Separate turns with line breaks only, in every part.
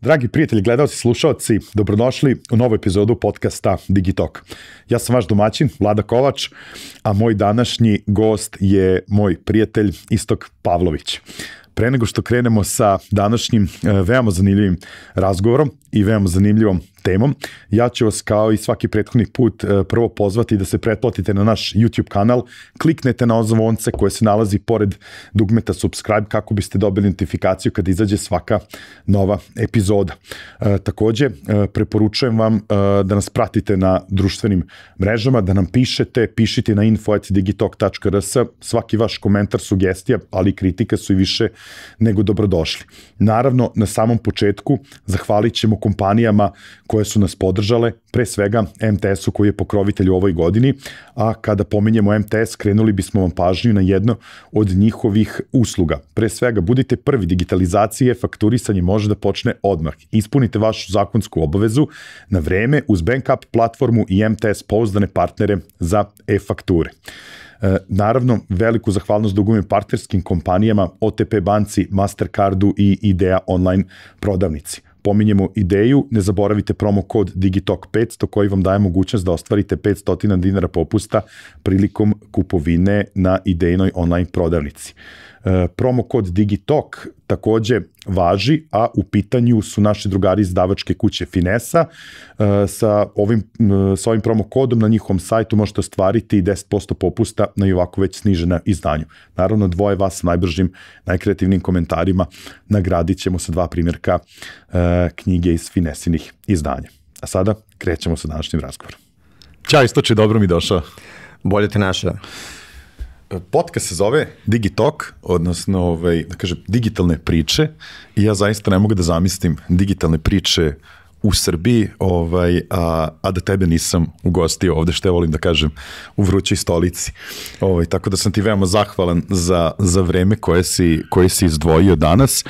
Dragi prijatelji, gledalci, slušalci, dobrodošli u novu epizodu podcasta Digitalk. Ja sam vaš domaćin, Vlada Kovač, a moj današnji gost je moj prijatelj Istok Pavlović. Pre nego što krenemo sa današnjim e, veoma zanimljivim razgovorom i veoma zanimljivom temom. Ja ću vas kao i svaki prethodni put e, prvo pozvati da se pretplatite na naš YouTube kanal, kliknete na ozvonce koje se nalazi pored dugmeta subscribe kako biste dobili notifikaciju kada izađe svaka nova epizoda. E, takođe, preporučujem vam da nas pratite na društvenim mrežama, da nam pišete, pišite na info.digitalk.rs, svaki vaš komentar, sugestija, ali i kritika su i više nego dobrodošli. Naravno, na samom početku zahvalit ćemo kompanijama koje su nas podržale, pre svega MTS-u koji je pokrovitelj u ovoj godini, a kada pominjemo MTS krenuli bismo vam pažnju na jedno od njihovih usluga. Pre svega budite prvi digitalizacije, fakturisanje može da počne odmah. Ispunite vašu zakonsku obavezu na vreme uz Bankup platformu i MTS pouzdane partnere za e-fakture. E, naravno, veliku zahvalnost dugujem partnerskim kompanijama OTP banci, Mastercardu i Idea online prodavnici pominjemo ideju, ne zaboravite promo kod Digitalk 500 koji vam daje mogućnost da ostvarite 500 dinara popusta prilikom kupovine na idejnoj online prodavnici. E, promo kod Digitalk takođe važi, a u pitanju su naši drugari iz davačke kuće Finesa. E, sa ovim, sa ovim promo kodom na njihovom sajtu možete ostvariti 10% popusta na i ovako već snižena izdanju. Naravno, dvoje vas sa najbržim, najkreativnim komentarima nagradit ćemo sa dva primjerka e, knjige iz Finesinih izdanja. A sada krećemo sa današnjim razgovorom. Ćao Istoče, dobro mi došao.
Bolje te našao.
Podcast se zove Digitalk, odnosno ovaj, da kažem, digitalne priče. I ja zaista ne mogu da zamislim digitalne priče u Srbiji, ovaj, a, a da tebe nisam ugostio ovde, što ja volim da kažem, u vrućoj stolici. Ovaj, tako da sam ti veoma zahvalan za, za vreme koje si, koje si izdvojio danas.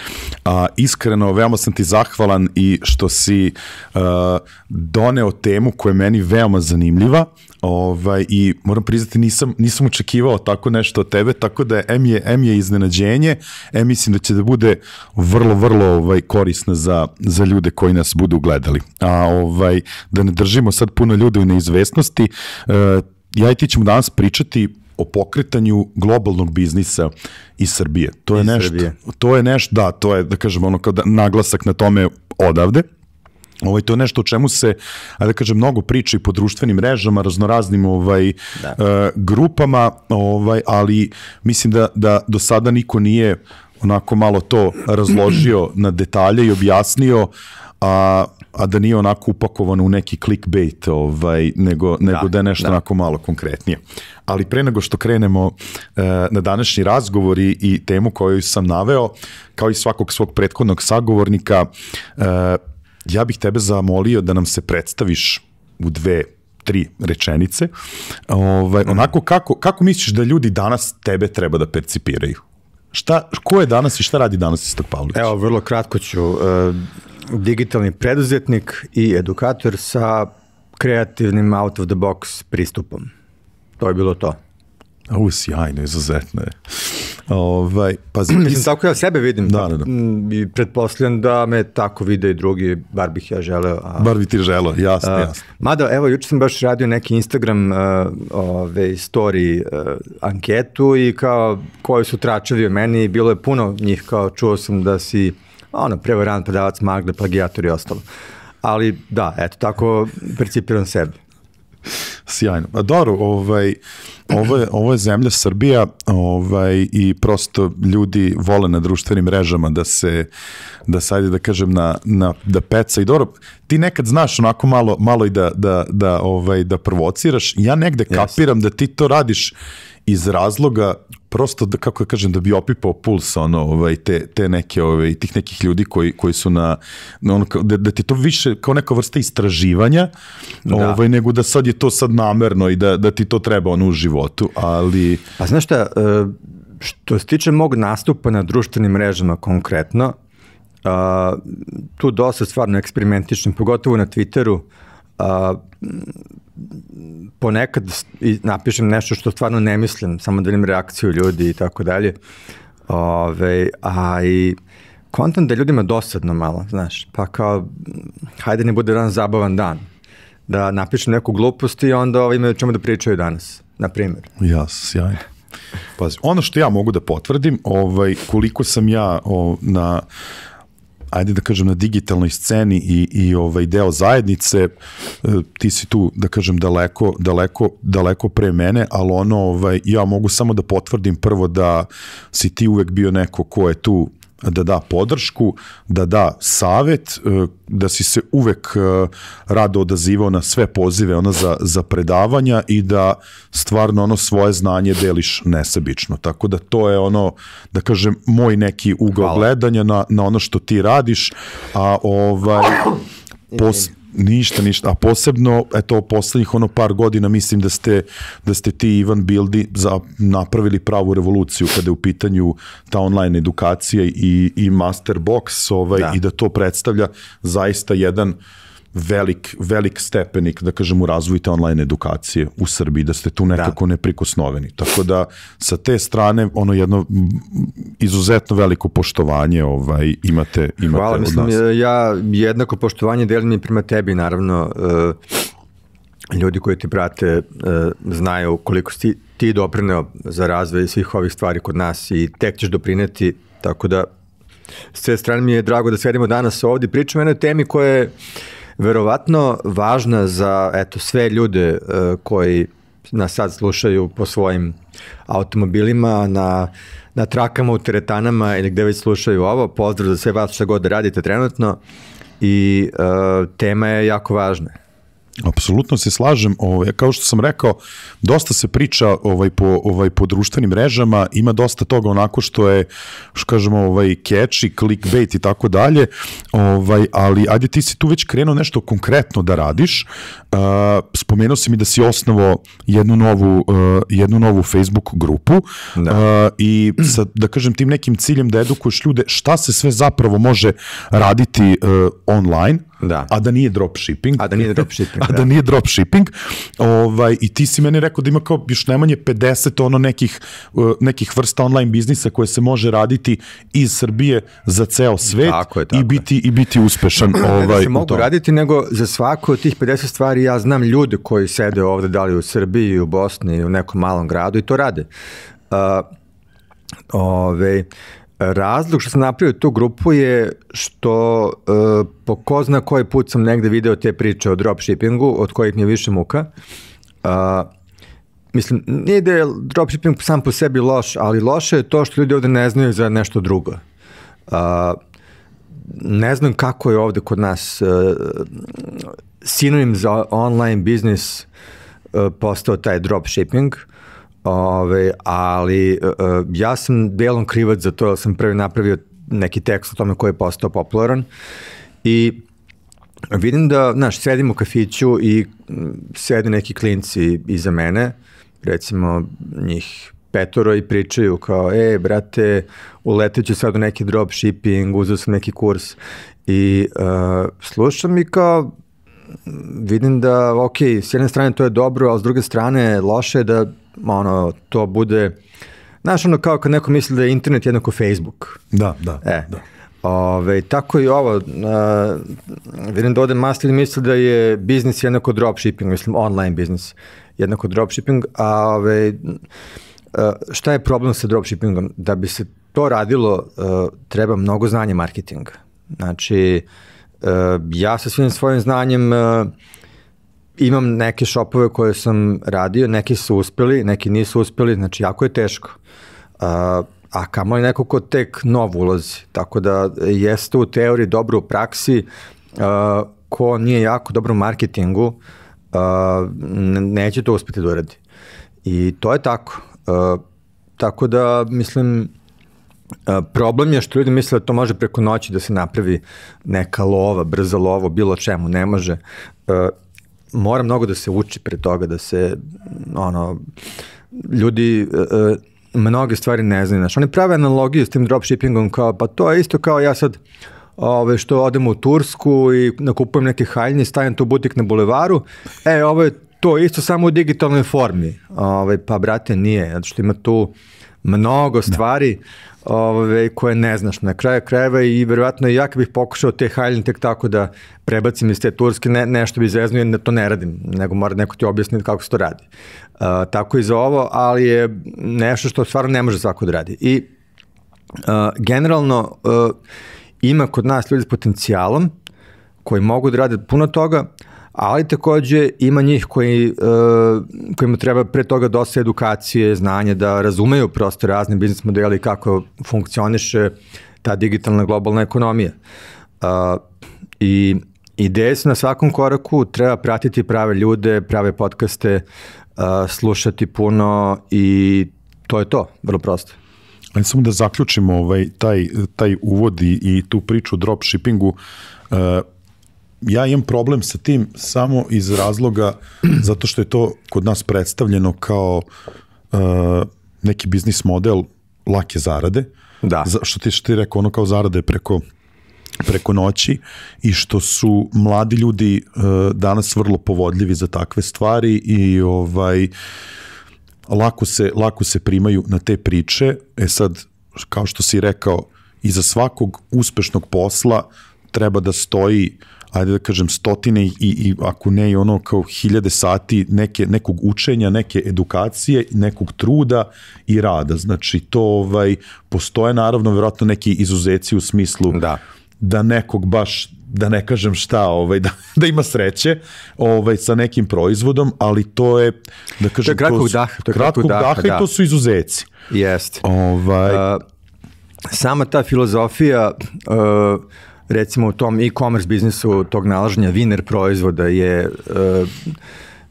A, iskreno, veoma sam ti zahvalan i što si a, doneo temu koja je meni veoma zanimljiva ovaj, i moram priznati nisam, nisam očekivao tako nešto od tebe, tako da M je, M je iznenađenje, M mislim da će da bude vrlo, vrlo ovaj, korisna za, za ljude koji nas budu gledati gledali. A ovaj, da ne držimo sad puno ljude u neizvestnosti, e, ja i ti ćemo danas pričati o pokretanju globalnog biznisa iz Srbije. To je nešto, Srbije. to je nešto, da, to je da kažem ono kao da, naglasak na tome odavde. Ovaj to je nešto o čemu se ajde da kažem mnogo priča i po društvenim mrežama, raznoraznim ovaj da. uh, grupama, ovaj ali mislim da da do sada niko nije onako malo to razložio na detalje i objasnio a a da nije onako upakovano u neki clickbait, ovaj, nego, nego da, da je nešto da. onako malo konkretnije. Ali pre nego što krenemo e, na današnji razgovor i, i temu koju sam naveo, kao i svakog svog prethodnog sagovornika, e, ja bih tebe zamolio da nam se predstaviš u dve tri rečenice. Ovaj, mhm. onako kako, kako misliš da ljudi danas tebe treba da percipiraju? Šta, ko je danas i šta radi danas Istok Pavlović?
Evo, vrlo kratko ću. Digitalni preduzetnik i edukator sa kreativnim out of the box pristupom. To je bilo to.
U, sjajno, izuzetno je. Ovaj,
pa Mislim, tako ja sebe vidim. Da, da, da. I pretpostavljam da me tako vide i drugi, bar bih ja želeo.
A, bar bi ti želeo, jasno, a, jasno.
Mada, evo, juče sam baš radio neki Instagram uh, ove, story uh, anketu i kao koji su tračevi o meni i bilo je puno njih, kao čuo sam da si ono, prevaran, predavac, magle, plagijator i ostalo. Ali da, eto, tako percipiram sebe.
Sjajno. A dobro, ovaj, ovo, je, ovo je zemlja Srbija ovaj, i prosto ljudi vole na društvenim mrežama da se, da sajde da kažem, na, na, da peca i dobro, ti nekad znaš onako malo, malo i da, da, da, ovaj, da provociraš. Ja negde kapiram yes. da ti to radiš iz razloga prosto da kako da kažem da bi opipao puls ono ovaj te te neke ovaj tih nekih ljudi koji koji su na, ono da, da ti to više kao neka vrsta istraživanja da. ovaj nego da sad je to sad namerno i da da ti to treba ono u životu ali
pa znaš šta e, što se tiče mog nastupa na društvenim mrežama konkretno a, tu dosta stvarno eksperimentičnim pogotovo na Twitteru a, ponekad napišem nešto što stvarno ne mislim, samo da vidim reakciju ljudi i tako dalje. Ove, a i kontam da je ljudima dosadno malo, znaš, pa kao, hajde ne bude dan zabavan dan, da napišem neku glupost i onda ovaj, imaju čemu da pričaju danas, na primjer.
Ja, sjajno. Pazi, ono što ja mogu da potvrdim, ovaj, koliko sam ja o, na ajde da kažem na digitalnoj sceni i, i ovaj deo zajednice e, ti si tu da kažem daleko daleko daleko pre mene ali ono ovaj ja mogu samo da potvrdim prvo da si ti uvek bio neko ko je tu da da podršku, da da savet, e, da si se uvek e, rado odazivao na sve pozive ono za, za predavanja i da stvarno ono svoje znanje deliš nesebično. Tako da to je ono, da kažem, moj neki ugao gledanja na, na ono što ti radiš, a ovaj... Pos, Ništa, ništa. A posebno, eto, poslednjih ono par godina mislim da ste, da ste ti Ivan Bildi za, napravili pravu revoluciju kada je u pitanju ta online edukacija i, i master box ovaj, da. i da to predstavlja zaista jedan uh, velik, velik stepenik, da kažem, u razvoju te online edukacije u Srbiji, da ste tu nekako da. neprikosnoveni. Tako da, sa te strane, ono jedno izuzetno veliko poštovanje ovaj, imate, imate
Hvala, od mislim, nas. ja jednako poštovanje delim i prema tebi, naravno, uh, ljudi koji ti prate uh, znaju koliko si ti doprineo za razvoj svih ovih stvari kod nas i tek ćeš doprineti, tako da s te strane mi je drago da sedimo danas ovdje i pričamo o jednoj temi koja je verovatno važna za eto, sve ljude uh, koji nas sad slušaju po svojim automobilima, na, na trakama, u teretanama ili gde već slušaju ovo. Pozdrav za sve vas šta god da radite trenutno i uh, tema je jako važna.
Apsolutno se slažem, ovaj kao što sam rekao, dosta se priča ovaj po ovaj po društvenim mrežama, ima dosta toga onako što je što kažemo ovaj catchy, clickbait i tako dalje. Ovaj ali ajde ti si tu već krenuo nešto konkretno da radiš. Uh, spomenuo si mi da si osnovao jednu novu uh, jednu novu Facebook grupu da. uh, i sa da kažem tim nekim ciljem da edukuješ ljude šta se sve zapravo može raditi uh, online
da.
a da nije dropshipping.
A da nije dropshipping,
a da. da nije dropshipping. Ovaj, I ti si meni rekao da ima kao još najmanje 50 ono nekih, uh, nekih vrsta online biznisa koje se može raditi iz Srbije za ceo svet
tako je, tako
i, biti, i biti uspešan. ovaj,
da se mogu raditi, nego za svako od tih 50 stvari ja znam ljude koji sede ovde, da li u Srbiji, u Bosni, u nekom malom gradu i to rade. Uh, ove, Razlog što sam napravio tu grupu je što uh, po ko zna koji put sam negde video te priče o dropshippingu, od kojih mi je više muka. Uh, mislim, nije da je dropshipping sam po sebi loš, ali loše je to što ljudi ovde ne znaju za nešto drugo. Uh, ne znam kako je ovde kod nas uh, sinonim za online biznis uh, postao taj dropshipping. Ove, ali uh, ja sam delom krivac za to, jer sam prvi napravio neki tekst o tome koji je postao popularan. I vidim da, znaš, sedim u kafiću i sede neki klinci iza mene, recimo njih petoro i pričaju kao, e, brate, uletit ću sad u neki dropshipping, uzeo sam neki kurs. I uh, slušam i kao, vidim da, ok, s jedne strane to je dobro, ali s druge strane loše je da ono, to bude, znaš, ono kao kad neko misli da je internet jednako Facebook.
Da, da,
e.
da.
Ove, tako i ovo, uh, vidim da ovde Mastin misli da je biznis jednako dropshipping, mislim online biznis jednako dropshipping, a ove, uh, šta je problem sa dropshippingom? Da bi se to radilo, uh, treba mnogo znanja marketinga. Znači, uh, ja sa svim svojim znanjem uh, imam neke šopove koje sam radio, neki su uspeli, neki nisu uspeli, znači jako je teško. Uh, a kamo je neko ko tek nov ulazi, tako da jeste u teoriji dobro u praksi, uh, ko nije jako dobro u marketingu, uh, neće to uspeti da uradi. I to je tako. Uh, tako da, mislim, problem je što ljudi misle da to može preko noći da se napravi neka lova, brza lova, bilo čemu, ne može. Mora mnogo da se uči pre toga, da se, ono, ljudi, uh, mnoge stvari ne znaju. Znaš, oni prave analogiju s tim dropshippingom kao, pa to je isto kao ja sad, ove, što odem u Tursku i nakupujem neke haljne, stavim tu butik na bulevaru, e, ovo je to isto samo u digitalnoj formi. Ove, pa, brate, nije, zato što ima tu mnogo stvari ove, koje ne znaš na kraju krajeva i verovatno ja kad bih pokušao te Highland tek tako da prebacim iz te Turske, ne, nešto bi zeznuo jer to ne radim, nego mora neko ti objasniti kako se to radi. Uh, tako i za ovo, ali je nešto što stvarno ne može svako da radi. I uh, generalno uh, ima kod nas ljudi s potencijalom koji mogu da rade puno toga, ali takođe ima njih koji, uh, kojima treba pre toga dosta edukacije, znanje, da razumeju prosto razne biznis modele i kako funkcioniše ta digitalna globalna ekonomija. Uh, I ideje su na svakom koraku, treba pratiti prave ljude, prave podcaste, uh, slušati puno i to je to, vrlo prosto.
Ajde samo da zaključimo ovaj, taj, taj uvod i, i tu priču o dropshippingu. Uh, ja imam problem sa tim samo iz razloga zato što je to kod nas predstavljeno kao uh, neki biznis model lake zarade.
Da.
Za, što ti što ti rekao ono kao zarade preko preko noći i što su mladi ljudi uh, danas vrlo povodljivi za takve stvari i ovaj lako se lako se primaju na te priče. E sad kao što si rekao iza svakog uspešnog posla treba da stoji uh, ajde da kažem, stotine i, i ako ne i ono kao hiljade sati neke, nekog učenja, neke edukacije, nekog truda i rada. Znači, to ovaj, postoje naravno verovatno neki izuzeci u smislu
da,
da nekog baš da ne kažem šta, ovaj, da, da ima sreće ovaj, sa nekim proizvodom, ali to je, da kažem,
to je kratkog daha, to je
kratkog daha, daha da. i to su izuzeci.
Jeste.
Ovaj, uh,
sama ta filozofija uh, recimo u tom e-commerce biznisu tog nalaženja viner proizvoda je, e,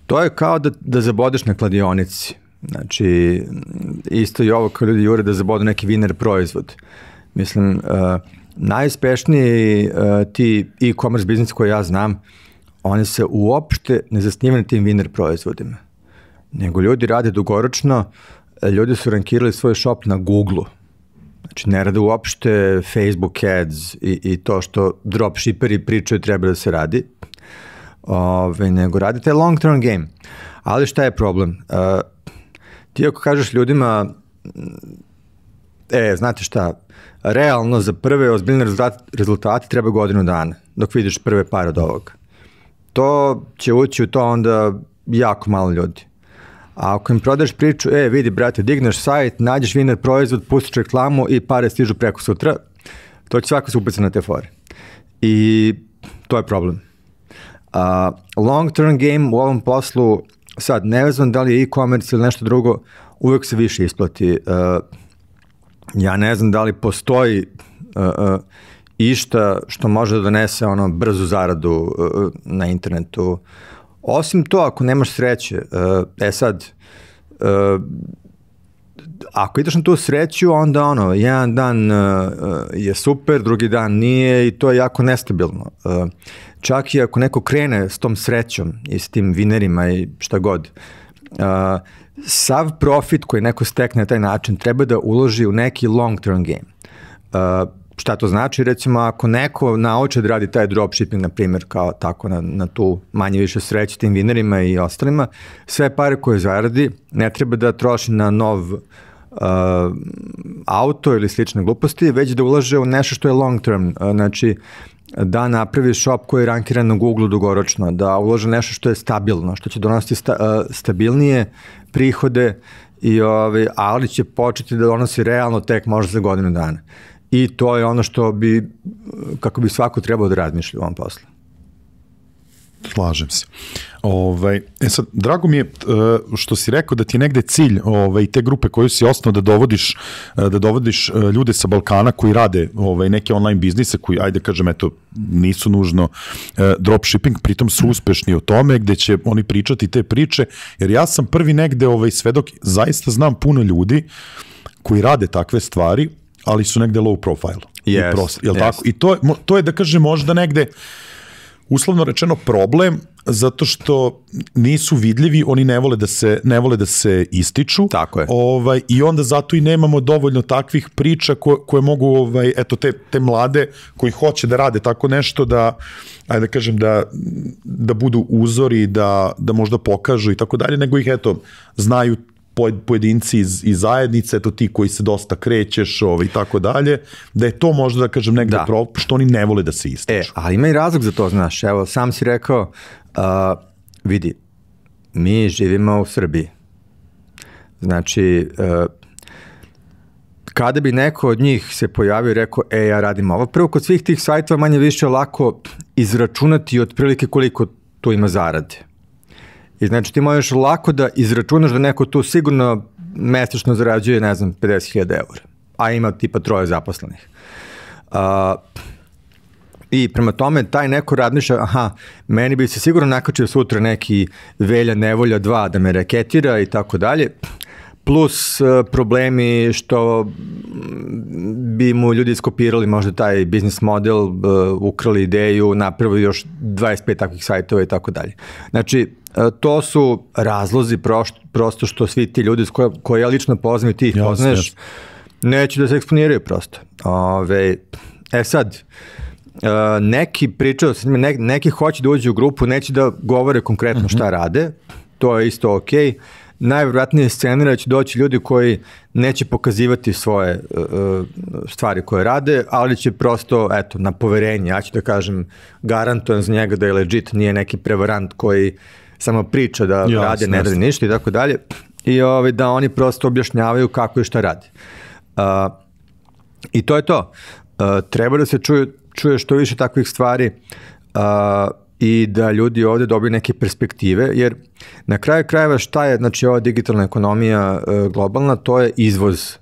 to je kao da, da zabodeš na kladionici. Znači, isto i ovo kao ljudi jure da zabodu neki viner proizvod. Mislim, najuspešniji uh, ti e-commerce biznis koje ja znam, oni se uopšte ne zasnivaju na tim viner proizvodima. Nego ljudi rade dugoročno, ljudi su rankirali svoj shop na Google-u Znači, ne rade uopšte Facebook ads i, i to što dropshipperi pričaju treba da se radi, Ove, nego radi taj long term game. Ali šta je problem? Uh, ti ako kažeš ljudima, e, znate šta, realno za prve ozbiljne rezultate, rezultate treba godinu dana, dok vidiš prve pare od ovoga. To će ući u to onda jako malo ljudi. A ako im prodaš priču, e, vidi, brate, digneš sajt, nađeš viner proizvod, pustiš reklamu i pare stižu preko sutra, to će svako se upecati na te fore. I to je problem. Uh, long term game u ovom poslu, sad, nevezano da li je e-commerce ili nešto drugo, uvek se više isplati. Uh, ja ne znam da li postoji uh, uh, išta što može da donese ono brzu zaradu uh, na internetu. Osim to, ako nemaš sreće, uh, e sad, uh, ako ideš na tu sreću, onda ono, jedan dan uh, je super, drugi dan nije i to je jako nestabilno. Uh, čak i ako neko krene s tom srećom i s tim vinerima i šta god, uh, sav profit koji neko stekne na taj način treba da uloži u neki long term game. Uh, Šta to znači? Recimo, ako neko nauče da radi taj dropshipping, na primjer, kao tako na, na tu manje više sreću tim vinerima i ostalima, sve pare koje zaradi ne treba da troši na nov uh, auto ili slične gluposti, već da ulaže u nešto što je long term. Uh, znači, da napravi shop koji je rankiran na Google dugoročno, da ulože nešto što je stabilno, što će donositi sta, uh, stabilnije prihode, i, ovaj, ali će početi da donosi realno tek možda za godinu dana. I to je ono što bi, kako bi svako trebao da razmišlja u ovom poslu.
Slažem se. Ovaj, e sad, drago mi je e, što si rekao da ti je negde cilj ovaj, te grupe koju si osnao da dovodiš, e, da dovodiš e, ljude sa Balkana koji rade ovaj, neke online biznise koji, ajde kažem, eto, nisu nužno dropshipping, pritom su uspešni o tome, gde će oni pričati te priče, jer ja sam prvi negde ovaj, svedok, zaista znam puno ljudi koji rade takve stvari, ali su negde low profile.
Yes,
I, prost, jel yes. tako? I to, to je, da kažem, možda negde uslovno rečeno problem zato što nisu vidljivi, oni ne vole da se ne vole da se ističu.
Tako je.
Ovaj i onda zato i nemamo dovoljno takvih priča koje, koje mogu ovaj eto te te mlade koji hoće da rade tako nešto da ajde da kažem da da budu uzori da da možda pokažu i tako dalje, nego ih eto znaju pojedinci iz, iz zajednice, eto ti koji se dosta krećeš ovaj, i tako dalje, da je to možda, da kažem, negde da. Pro, što oni ne vole da se ističu.
E, ali ima i razlog za to, znaš, evo, sam si rekao, uh, vidi, mi živimo u Srbiji. Znači, uh, kada bi neko od njih se pojavio i rekao, e, ja radim ovo, prvo kod svih tih sajtova manje više lako izračunati otprilike koliko tu ima zarade. I znači ti možeš lako da izračunaš da neko tu sigurno mesečno zarađuje, ne znam, 50.000 eura, a ima tipa troje zaposlenih. Uh, I prema tome, taj neko radniša, aha, meni bi se sigurno nakačio sutra neki velja nevolja 2 da me reketira i tako dalje plus uh, problemi što bi mu ljudi iskopirali možda taj biznis model, uh, ukrali ideju, napravili još 25 takvih sajtova i tako dalje. Znači, uh, to su razlozi prosto, što svi ti ljudi koje, koje ja lično poznam i ti ih ja, poznaješ, neće da se eksponiraju prosto. Ove, e sad, Uh, neki pričaju, ne, neki hoće da uđe u grupu, neće da govore konkretno mhm. šta rade, to je isto okej. Okay najvjerojatnije scenira će doći ljudi koji neće pokazivati svoje uh, stvari koje rade, ali će prosto, eto, na poverenje, ja ću da kažem, garantujem za njega da je legit, nije neki prevarant koji samo priča da ja, rade, ne radi ništa i tako dalje. I ovaj, da oni prosto objašnjavaju kako i šta rade. Uh, I to je to. Uh, treba da se čuje, čuje što više takvih stvari. Uh, i da ljudi ovde dobiju neke perspektive, jer na kraju krajeva šta je, znači ova digitalna ekonomija e, globalna, to je izvoz.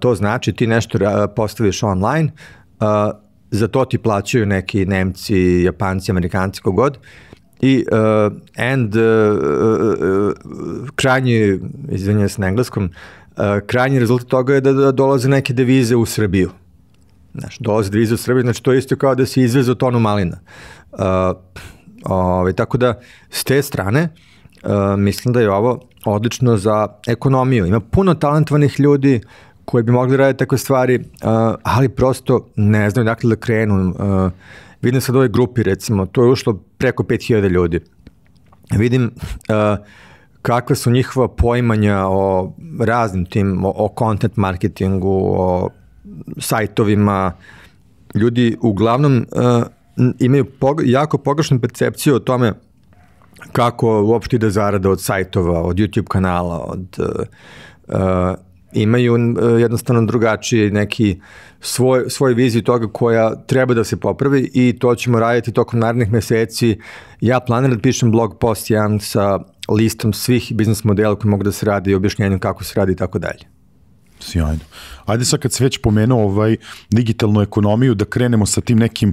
To znači ti nešto postaviš online, za to ti plaćaju neki Nemci, Japanci, Amerikanci, kogod, i uh, and uh, uh, krajnji, izvinjam se na engleskom, uh, krajnji rezultat toga je da, da dolaze neke devize u Srbiju. Znaš, dolaze devize u Srbiju, znači to je isto kao da si izvezao tonu malina. Uh, ovaj, tako da, s te strane, uh, mislim da je ovo odlično za ekonomiju. Ima puno talentovanih ljudi koji bi mogli raditi takve stvari, uh, ali prosto ne znaju dakle da krenu. Uh, vidim sad ovoj grupi, recimo, to je ušlo preko 5000 ljudi. Vidim uh, kakve su njihova poimanja o raznim tim, o, o content marketingu, o sajtovima. Ljudi uglavnom uh, imaju pog jako pogrešnu percepciju o tome kako uopšte ide zarada od sajtova, od YouTube kanala, od uh, imaju uh, jednostavno drugačiji neki svoj, svoj viziju toga koja treba da se popravi i to ćemo raditi tokom narednih meseci. Ja planiram da pišem blog post jedan sa listom svih biznis modela koji mogu da se radi i objašnjenjem kako se radi i tako dalje.
Sjajno. Ajde sad kad se već pomenuo ovaj digitalnu ekonomiju da krenemo sa tim nekim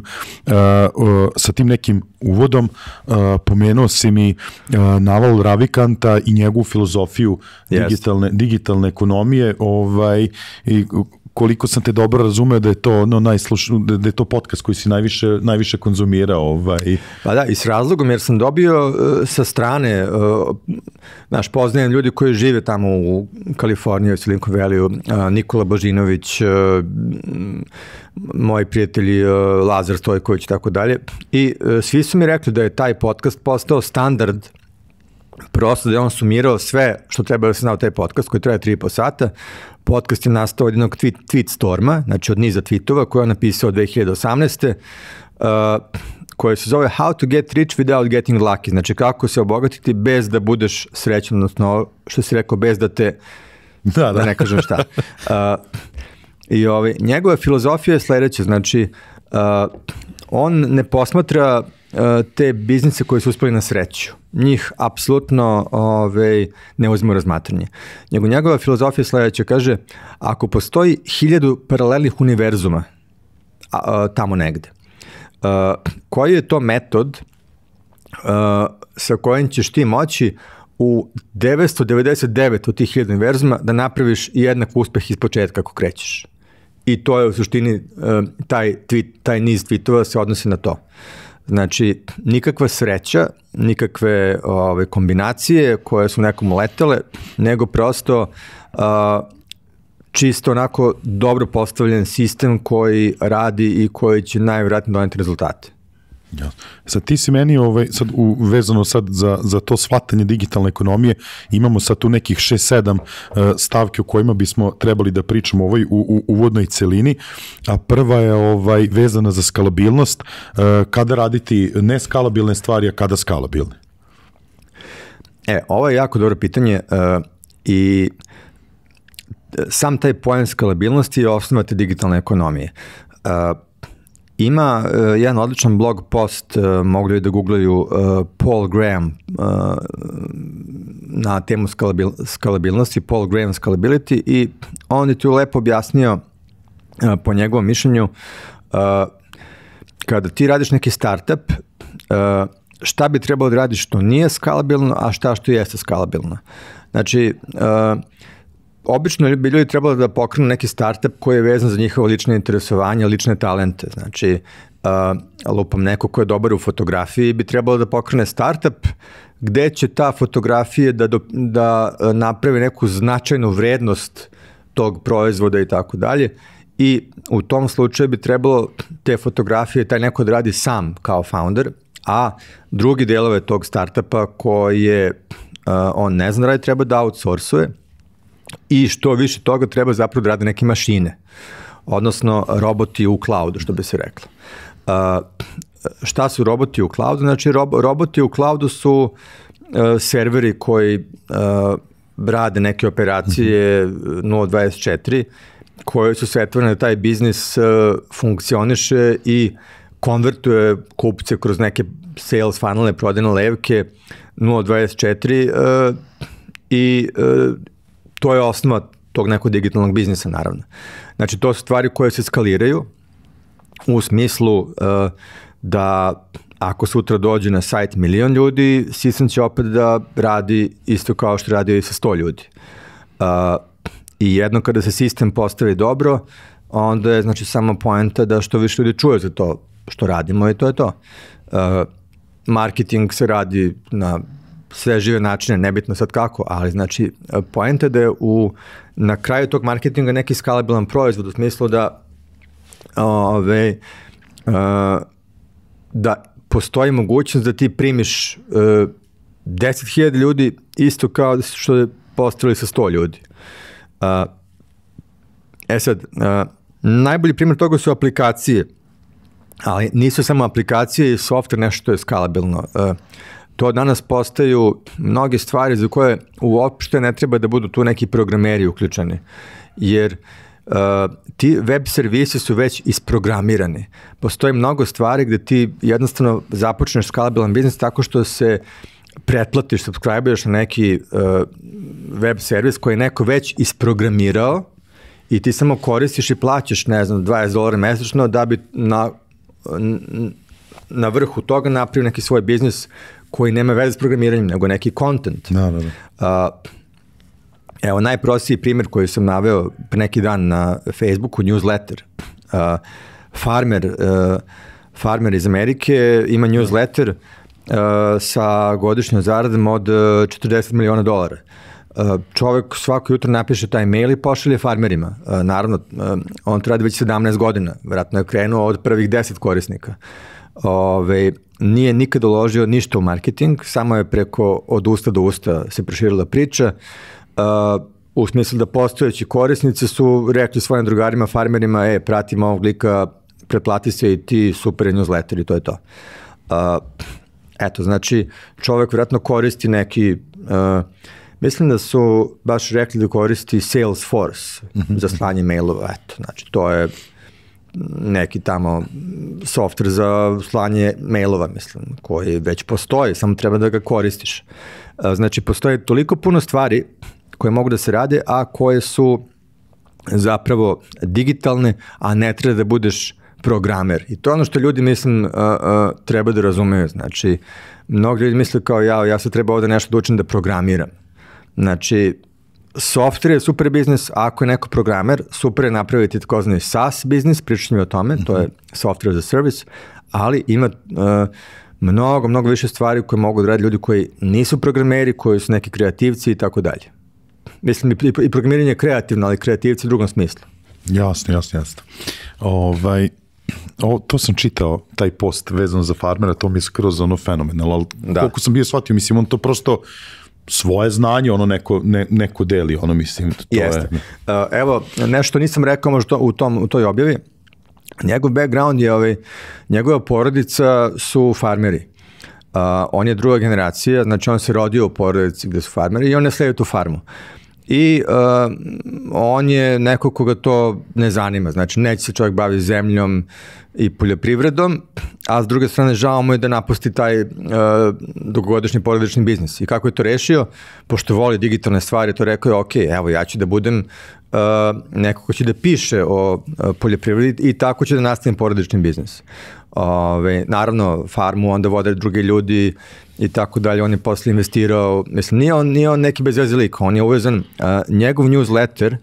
uh, uh, sa tim nekim uvodom uh, pomenuo si mi uh, Naval Ravikanta i njegovu filozofiju yes. digitalne digitalne ekonomije ovaj i koliko sam te dobro razumeo da je to ono najsluš da, je to podcast koji si najviše najviše konzumirao ovaj
pa da i s razlogom jer sam dobio uh, sa strane uh, naš poznajem ljudi koji žive tamo u Kaliforniji u Silicon Valley uh, Nikola Božinović moji prijatelji Lazar Stojković i tako dalje i svi su mi rekli da je taj podcast postao standard prosto da je on sumirao sve što treba da se zna taj podcast koji traje 3,5 sata. Podcast je nastao od jednog tweet, tweet storma, znači od niza tweetova koje je on napisao 2018. Uh, koje se zove How to get rich without getting lucky, znači kako se obogatiti bez da budeš srećan, odnosno što si rekao, bez da te, da, da. da ne kažem šta. Uh, I ovaj, njegova filozofija je sledeća, znači uh, on ne posmatra uh, te biznise koje su uspeli na sreću njih apsolutno ovaj, ne uzme razmatranje. Njego, njegova filozofija sledeća kaže, ako postoji hiljadu paralelnih univerzuma a, a, tamo negde, a, koji je to metod a, sa kojim ćeš ti moći u 999 od tih hiljada univerzuma da napraviš jednak uspeh iz početka kako krećeš. I to je u suštini taj, tweet, taj niz tweetova se odnosi na to. Uh, Znači, nikakva sreća, nikakve ove, kombinacije koje su nekom letele, nego prosto a, čisto onako dobro postavljen sistem koji radi i koji će najvjerojatnije doneti rezultate.
Ja. Sad ti si meni ovaj, sad u, vezano sad za, za to shvatanje digitalne ekonomije, imamo sad tu nekih 6-7 uh, stavke o kojima bismo trebali da pričamo ovaj, u, u uvodnoj celini, a prva je ovaj vezana za skalabilnost, uh, kada raditi neskalabilne stvari, a kada skalabilne?
E, ovo je jako dobro pitanje uh, i sam taj pojem skalabilnosti je osnova te digitalne ekonomije. Uh, Ima uh, jedan odličan blog post, uh, mogu li da googlaju uh, Paul Graham uh, na temu skalabil, skalabilnosti, Paul Graham Scalability i on je tu lepo objasnio uh, po njegovom mišljenju uh, kada ti radiš neki startup, uh, šta bi trebalo da radiš što nije skalabilno, a šta što jeste skalabilno. Znači, uh, obično bi ljudi trebalo da pokrenu neki startup koji je vezan za njihovo lične interesovanje, lične talente. Znači, uh, lupam neko ko je dobar u fotografiji bi trebalo da pokrene startup gde će ta fotografija da, do, da napravi neku značajnu vrednost tog proizvoda i tako dalje i u tom slučaju bi trebalo te fotografije taj neko da radi sam kao founder, a drugi delove tog startupa koje uh, on ne zna da radi treba da outsourcuje i što više toga treba zapravo da rade neke mašine, odnosno roboti u cloudu, što bi se reklo. Uh, šta su roboti u cloudu? Znači, rob, roboti u cloudu su uh, serveri koji uh, rade neke operacije mm -hmm. 024, koje su setvorene da taj biznis uh, funkcioniše i konvertuje kupce kroz neke sales funnele, prodajne levke 024 uh, i uh, to je osnova tog nekog digitalnog biznisa, naravno. Znači, to su stvari koje se skaliraju u smislu uh, da ako sutra dođe na sajt milion ljudi, sistem će opet da radi isto kao što radi i sa 100 ljudi. Uh, I jedno kada se sistem postavi dobro, onda je znači samo poenta da što više ljudi čuje za to što radimo i to je to. Uh, marketing se radi na sve žive načine, nebitno sad kako, ali znači poenta je da je u, na kraju tog marketinga neki skalabilan proizvod u smislu da ove, uh, da postoji mogućnost da ti primiš uh, 10.000 ljudi isto kao što je postavili sa 100 ljudi. Uh, e sad, uh, najbolji primjer toga su aplikacije, ali nisu samo aplikacije i software nešto što je skalabilno. Uh, to danas postaju mnoge stvari za koje uopšte ne treba da budu tu neki programeri uključeni. Jer uh, ti web servisi su već isprogramirani. Postoji mnogo stvari gde ti jednostavno započneš skalabilan biznis tako što se pretplatiš, subscribeš na neki uh, web servis koji je neko već isprogramirao i ti samo koristiš i plaćaš, ne znam, 20 dolara mesečno da bi na, na vrhu toga napravio neki svoj biznis koji nema veze s programiranjem, nego neki content.
Da, da, da.
Uh, evo, najprostiji primjer koji sam naveo pre neki dan na Facebooku, newsletter. Uh, farmer, uh, farmer iz Amerike ima newsletter uh, sa godišnjom zaradom od 40 miliona dolara. Uh, čovek svako jutro napiše taj mail i pošalje farmerima. Uh, naravno, uh, on to radi već 17 godina, vratno je krenuo od prvih 10 korisnika. Ove, nije nikada uložio ništa u marketing, samo je preko od usta do usta se proširila priča. Uh, u smislu da postojeći korisnici su rekli svojim drugarima, farmerima, e, pratimo ovog lika, pretplati se i ti super newsletter i to je to. Uh, eto, znači, čovek vjerojatno koristi neki, uh, mislim da su baš rekli da koristi Salesforce mm -hmm. za slanje mailova, eto, znači, to je neki tamo software za slanje mailova, mislim, koji već postoji, samo treba da ga koristiš. Znači, postoje toliko puno stvari koje mogu da se rade, a koje su zapravo digitalne, a ne treba da budeš programer. I to je ono što ljudi, mislim, uh, uh, treba da razumeju. Znači, mnogi ljudi misle kao ja, ja se treba ovde nešto da učim da programiram. Znači, software je super biznis, ako je neko programer, super je napraviti takozvani SaaS biznis, pričat o tome, to je mhm. software as a service, ali ima uh, mnogo, mnogo više stvari koje mogu da radi ljudi koji nisu programeri, koji su neki kreativci i tako dalje. Mislim, i, i programiranje je kreativno, ali kreativci u drugom smislu.
Jasno, jasno, jasno. Ovaj, o, to sam čitao, taj post vezan za farmera, to mi je skroz ono fenomenal, ali
Da.
koliko sam bio shvatio, mislim, on to prosto svoje znanje, ono neko, ne, neko deli, ono mislim, to
Jeste.
je...
Uh, evo, nešto nisam rekao možda u, tom, u toj objavi. Njegov background je, ovaj, njegova porodica su farmeri. Uh, on je druga generacija, znači on se rodio u porodici gde su farmeri i on je sledio tu farmu. I uh, on je neko koga to ne zanima, znači neće se čovjek baviti zemljom i poljoprivredom, a s druge strane žao mu je da napusti taj uh, dugogodišnji porodični biznis. I kako je to rešio? Pošto voli digitalne stvari, to rekao je, ok, evo ja ću da budem uh, neko ko će da piše o uh, poljoprivredi i tako će da nastavim porodični biznis. Ove, naravno, farmu onda vode drugi ljudi i tako dalje. On je posle investirao, mislim, nije on, nije on neki bezvezi lik, on je uvezan, uh, njegov newsletter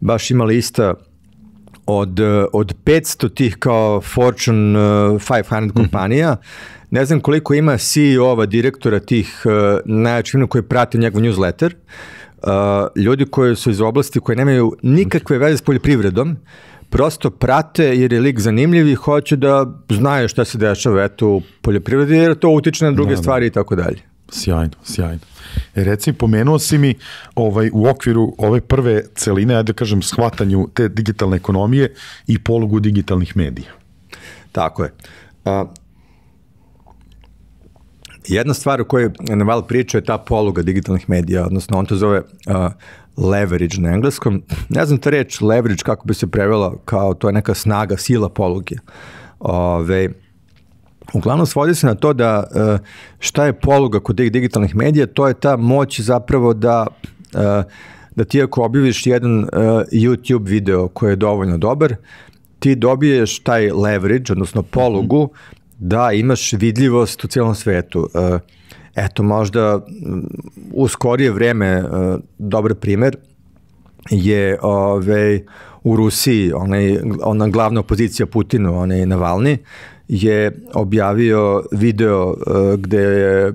baš ima lista od, eh, od 500 tih kao Fortune eh, 500 kompanija, ne znam koliko ima CEO-ova, direktora tih uh, najjačih firmi koji prate njegov newsletter, uh, ljudi koji su iz oblasti koji nemaju nikakve veze s poljoprivredom, prosto prate jer je lik zanimljiv i hoće da znaju šta se dešava eto, u poljoprivredi jer to utiče na druge stvari i tako dalje.
Sjajno, sjajno. E, reci, pomenuo si mi ovaj, u okviru ove prve celine, ajde da kažem, shvatanju te digitalne ekonomije i polugu digitalnih medija.
Tako je. A, jedna stvar o kojoj Naval priča je ta poluga digitalnih medija, odnosno on to zove a, leverage na engleskom. Ne znam ta reč leverage kako bi se prevela kao to je neka snaga, sila poluge. Ove, Uglavnom svodi se na to da e, šta je poluga kod tih digitalnih medija, to je ta moć zapravo da e, da ti ako objaviš jedan uh, YouTube video koji je dovoljno dobar, ti dobiješ taj leverage, odnosno polugu, da imaš vidljivost u cijelom svetu. Eto, možda mm, u skorije vreme, dobar primer, je ove, u Rusiji, onaj, ona glavna opozicija Putinu, onaj Navalni, je objavio video uh, gde je uh,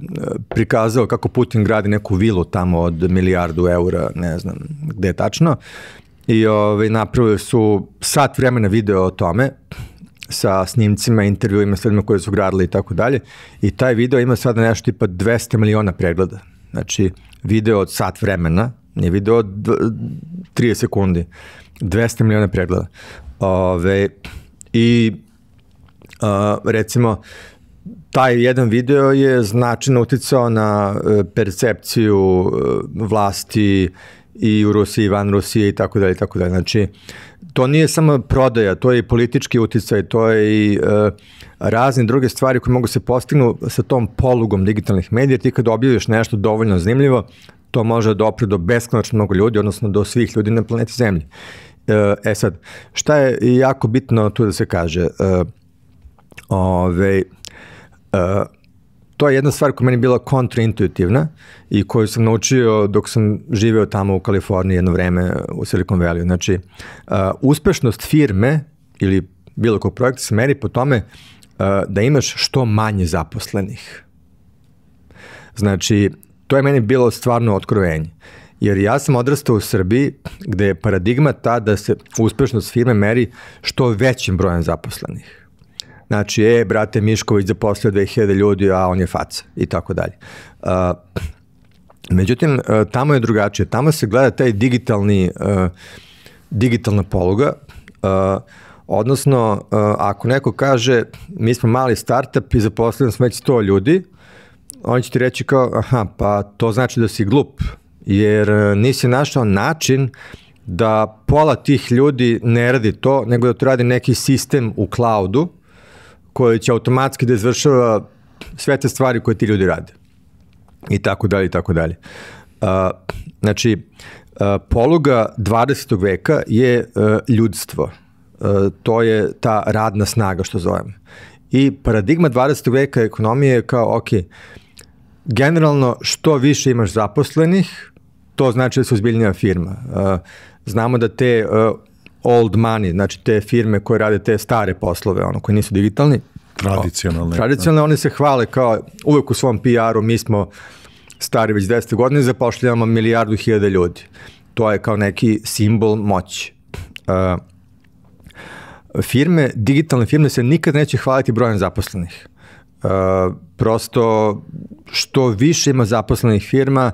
prikazao kako Putin gradi neku vilu tamo od milijardu eura, ne znam gde je tačno, i ovaj, napravili su sat vremena video o tome, sa snimcima, intervjuima ljudima koji su gradili i tako dalje. I taj video ima sada nešto tipa 200 miliona pregleda. Znači, video od sat vremena, nije video od 30 sekundi, 200 miliona pregleda. Ove, I recimo, taj jedan video je značajno uticao na e, percepciju e, vlasti i u Rusiji, van Rusije i tako dalje i tako dalje. Znači, to nije samo prodaja, to je i politički uticaj, to je i e, razne druge stvari koje mogu se postignu sa tom polugom digitalnih medija. Ti kad objaviš nešto dovoljno zanimljivo, to može da opre do beskonačno mnogo ljudi, odnosno do svih ljudi na planeti Zemlji. E, e sad, šta je jako bitno tu da se kaže? E, ove, e, to je jedna stvar koja meni bila kontraintuitivna i koju sam naučio dok sam živeo tamo u Kaliforniji jedno vreme u Silicon Valley. Znači, uh, uspešnost firme ili bilo kog projekta se meri po tome uh, da imaš što manje zaposlenih. Znači, to je meni bilo stvarno otkrovenje. Jer ja sam odrastao u Srbiji gde je paradigma ta da se uspešnost firme meri što većim brojem zaposlenih. Znači, e, brate Mišković zaposlio 2000 ljudi, a on je faca i tako dalje. Uh, međutim, uh, tamo je drugačije. Tamo se gleda taj digitalni, uh, digitalna poluga, odnosno, ako neko kaže mi smo mali startup i zaposlili smo već 100 ljudi, on će ti reći kao, aha, pa to znači da si glup, jer nisi našao način da pola tih ljudi ne radi to, nego da to radi neki sistem u cloudu, koji će automatski da izvršava sve te stvari koje ti ljudi rade. I tako dalje, i tako dalje. Znači, poluga 20. veka je uh, ljudstvo. Uh, to je ta radna snaga, što zovem. I paradigma 20. veka ekonomije je kao, ok, generalno što više imaš zaposlenih, to znači da se ozbiljnija firma. Uh, znamo da te old money, znači te firme koje rade te stare poslove, ono, koji nisu digitalni.
Tradicionalne.
Tradicionalne, oni se hvale kao uvek u svom PR-u, mi smo stari već 10 godina i zapošljavamo milijardu hiljada ljudi. To je kao neki simbol moći. Uh, firme, digitalne firme se nikad neće hvaliti brojem zaposlenih. Uh, prosto što više ima zaposlenih firma,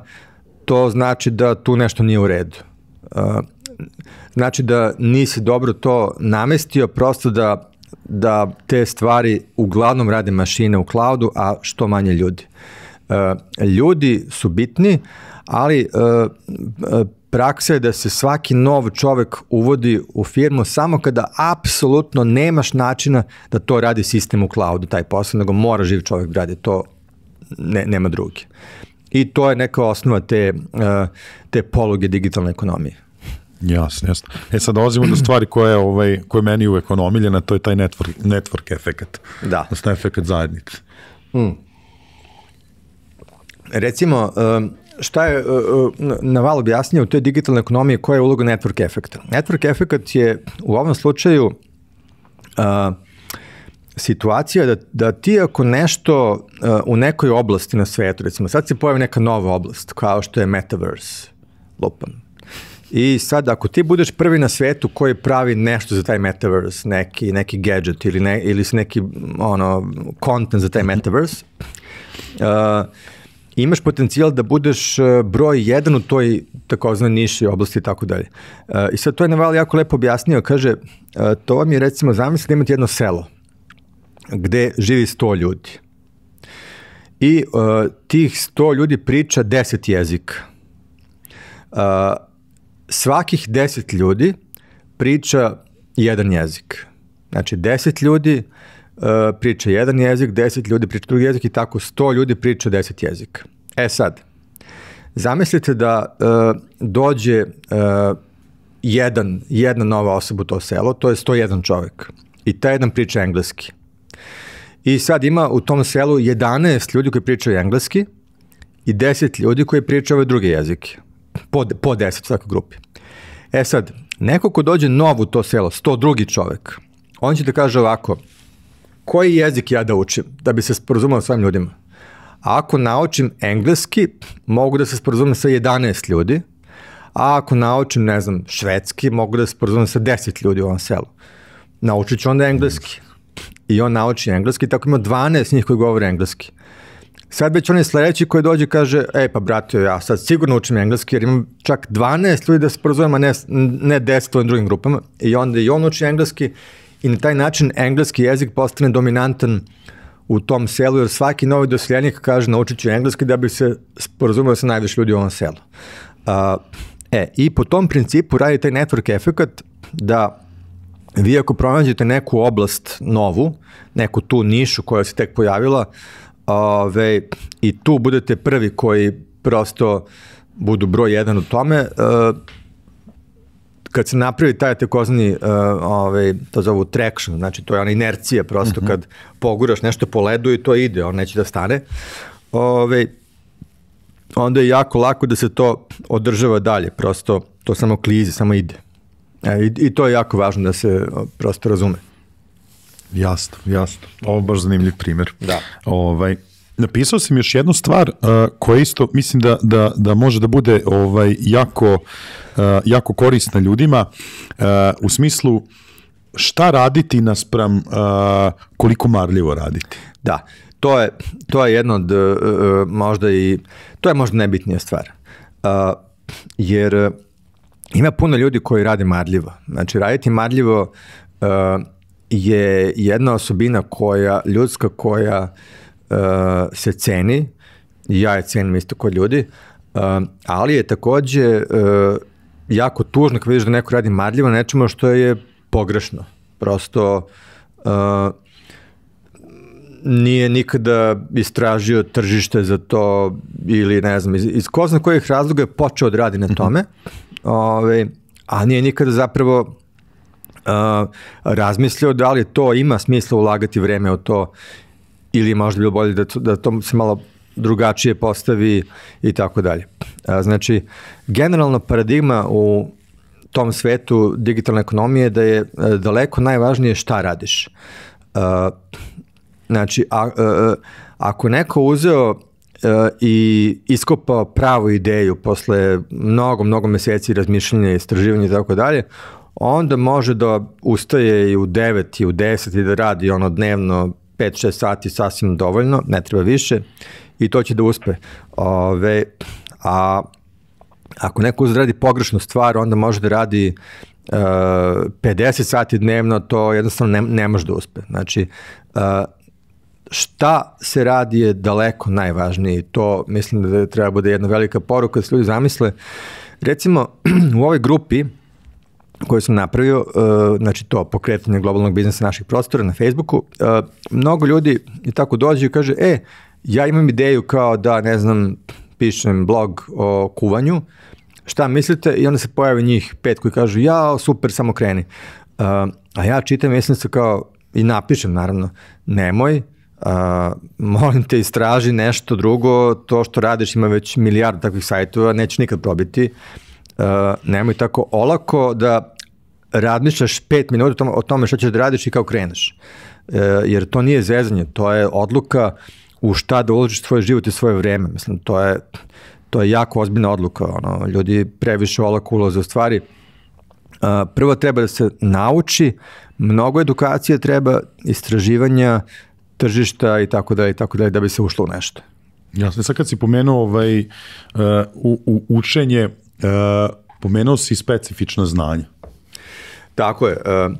to znači da tu nešto nije u redu. Uh, znači da nisi dobro to namestio, prosto da, da te stvari uglavnom rade mašine u cloudu, a što manje ljudi. Uh, ljudi su bitni, ali uh, uh, praksa je da se svaki nov čovek uvodi u firmu samo kada apsolutno nemaš načina da to radi sistem u cloudu, taj posao, nego mora živ čovek da radi to, ne, nema drugi. I to je neka osnova te, te poluge digitalne ekonomije.
Jasno, jasno. E sad dolazimo do stvari koja je, ovaj, koja je meni uvek onomiljena, to je taj network, network efekt.
Da.
Odnosno efekt zajednice. Mm.
Recimo, šta je Naval objasnio u toj digitalnoj ekonomiji koja je uloga network efekta? Network efekt je u ovom slučaju uh, situacija da, da ti ako nešto uh, u nekoj oblasti na svetu, recimo sad se pojavi neka nova oblast, kao što je metaverse, lupam, I sad, ako ti budeš prvi na svetu koji pravi nešto za taj metaverse, neki, neki gadget ili, ne, ili neki ono, content za taj metaverse, uh, imaš potencijal da budeš uh, broj jedan u toj takozvanoj niši oblasti i tako dalje. Uh, I sad to je Naval jako lepo objasnio, kaže, uh, to vam je recimo, zamislite da imate jedno selo gde živi 100 ljudi. I uh, tih 100 ljudi priča 10 jezika. Uh, svakih 10 ljudi priča jedan jezik. Znači 10 ljudi uh, priča jedan jezik, 10 ljudi priča drugi jezik i tako 100 ljudi priča 10 jezika. E sad, zamislite da uh, dođe uh, jedan, jedna nova osoba u to selo, to je 101 čovek. I taj jedan priča engleski. I sad ima u tom selu 11 ljudi koji pričaju engleski i 10 ljudi koji pričaju ove druge jezike po, po 10 u svakoj grupi. E sad, neko ko dođe nov u to selo, sto drugi čovek, on će da kaže ovako, koji jezik ja da učim da bi se sporozumao svojim ljudima? A ako naučim engleski, mogu da se sporozumem sa 11 ljudi, a ako naučim, ne znam, švedski, mogu da se sporozumem sa 10 ljudi u ovom selu. Naučit ću onda engleski. I on nauči engleski, tako ima 12 njih koji govore engleski. Sad već onaj sledeći koji dođe kaže, ej pa brate, ja sad sigurno učim engleski jer imam čak 12 ljudi da se porazumem, a ne, ne 10 u drugim grupama. I onda i on uči engleski i na taj način engleski jezik postane dominantan u tom selu, jer svaki novi doseljenik kaže naučit ću engleski da bi se sporazumio sa najviše ljudi u ovom selu. Uh, e, i po tom principu radi taj network efekt da vi ako pronađete neku oblast novu, neku tu nišu koja se tek pojavila, Ove, I tu budete prvi koji prosto budu broj jedan u tome. Uh, kad se napravi taj takozvani uh, ovaj to zovu traction, znači to je ona inercija prosto mhm. -huh. kad poguraš nešto po ledu i to ide, on neće da stane. Ovaj onda je jako lako da se to održava dalje, prosto to samo klizi, samo ide. E, i, I to je jako važno da se prosto razume.
Jasno, jasno. Ovo je baš zanimljiv primjer.
Da.
Ovaj, napisao sam još jednu stvar uh, koja isto mislim da, da, da može da bude ovaj jako, uh, jako korisna ljudima uh, u smislu šta raditi naspram uh, koliko marljivo raditi.
Da, to je, to je jedno od uh, možda i, to je možda najbitnija stvar. Uh, jer ima puno ljudi koji rade marljivo. Znači, raditi marljivo uh, je jedna osobina koja, ljudska koja uh, se ceni, ja je cenim isto kod ljudi, uh, ali je takođe uh, jako tužno kad vidiš da neko radi marljivo nečemu što je pogrešno. Prosto uh, nije nikada istražio tržište za to ili ne znam, iz, iz ko zna kojih razloga je počeo da radi na mhm. tome, ove, a nije nikada zapravo razmislio da li to ima smisla ulagati vreme u to ili možda bilo bolje da to, da to se malo drugačije postavi i tako dalje. Znači, generalna paradigma u tom svetu digitalne ekonomije je da je daleko najvažnije šta radiš. Znači, a, a, ako neko uzeo i iskopao pravu ideju posle mnogo, mnogo meseci razmišljanja, istraživanja i tako dalje, onda može da ustaje i u 9 i u 10 i da radi ono dnevno 5-6 sati sasvim dovoljno, ne treba više i to će da uspe. Ove, a ako neko uzradi pogrešnu stvar, onda može da radi uh, 50 sati dnevno, to jednostavno ne, ne može da uspe. Znači, uh, šta se radi je daleko najvažnije to mislim da treba bude jedna velika poruka da se ljudi zamisle. Recimo, u ovoj grupi koju sam napravio, uh, znači to pokretanje globalnog biznisa naših prostora na Facebooku, uh, mnogo ljudi i tako dođe i kaže, e, ja imam ideju kao da, ne znam, pišem blog o kuvanju, šta mislite? I onda se pojavi njih pet koji kažu, ja, super, samo kreni. Uh, a ja čitam, se kao, i napišem naravno, nemoj, Uh, molim te istraži nešto drugo, to što radiš ima već milijardu takvih sajtova, nećeš nikad probiti. Uh, nemoj tako olako da razmišljaš pet minuta o tome što ćeš da radiš i kao kreneš. Uh, jer to nije zezanje, to je odluka u šta da uložiš svoj život i svoje vreme. Mislim, to je, to je jako ozbiljna odluka. Ono, ljudi previše olako ulaze u stvari. Uh, prvo treba da se nauči, mnogo edukacije treba, istraživanja, tržišta i tako dalje i tako dalje da bi se ušlo u nešto.
Jasno, sad kad si pomenuo ovaj, uh, u, u učenje, uh, pomenuo si specifično znanje.
Tako je. Uh,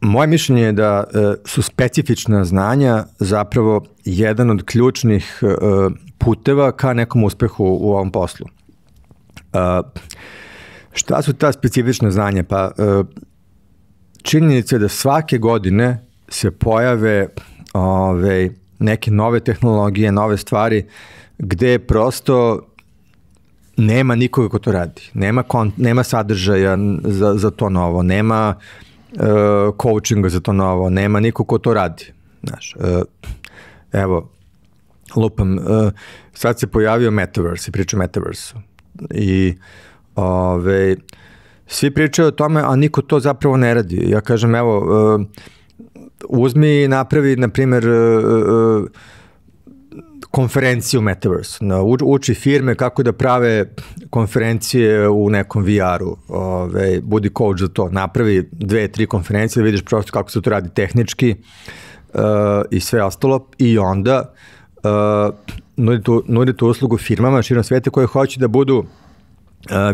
moje mišljenje je da uh, su specifična znanja zapravo jedan od ključnih uh, puteva ka nekom uspehu u ovom poslu. Uh, šta su ta specifična znanja? Pa uh, činjenica je da svake godine se pojave ove, neke nove tehnologije, nove stvari, gde prosto nema nikoga ko to radi. Nema, kon, nema sadržaja za, za to novo, nema uh, coachinga za to novo, nema niko ko to radi. Znaš, uh, evo, lupam, uh, sad se pojavio Metaverse i priča o Metaverse-u. I ove, svi pričaju o tome, a niko to zapravo ne radi. Ja kažem, evo, uh, uzmi i napravi, na primjer, e, e, konferenciju Metaverse. Uči firme kako da prave konferencije u nekom VR-u. Budi coach za to. Napravi dve, tri konferencije da vidiš prosto kako se to radi tehnički uh, i sve ostalo. I onda uh, nudi, tu, nudi tu uslugu firmama širom sveta koje hoće da budu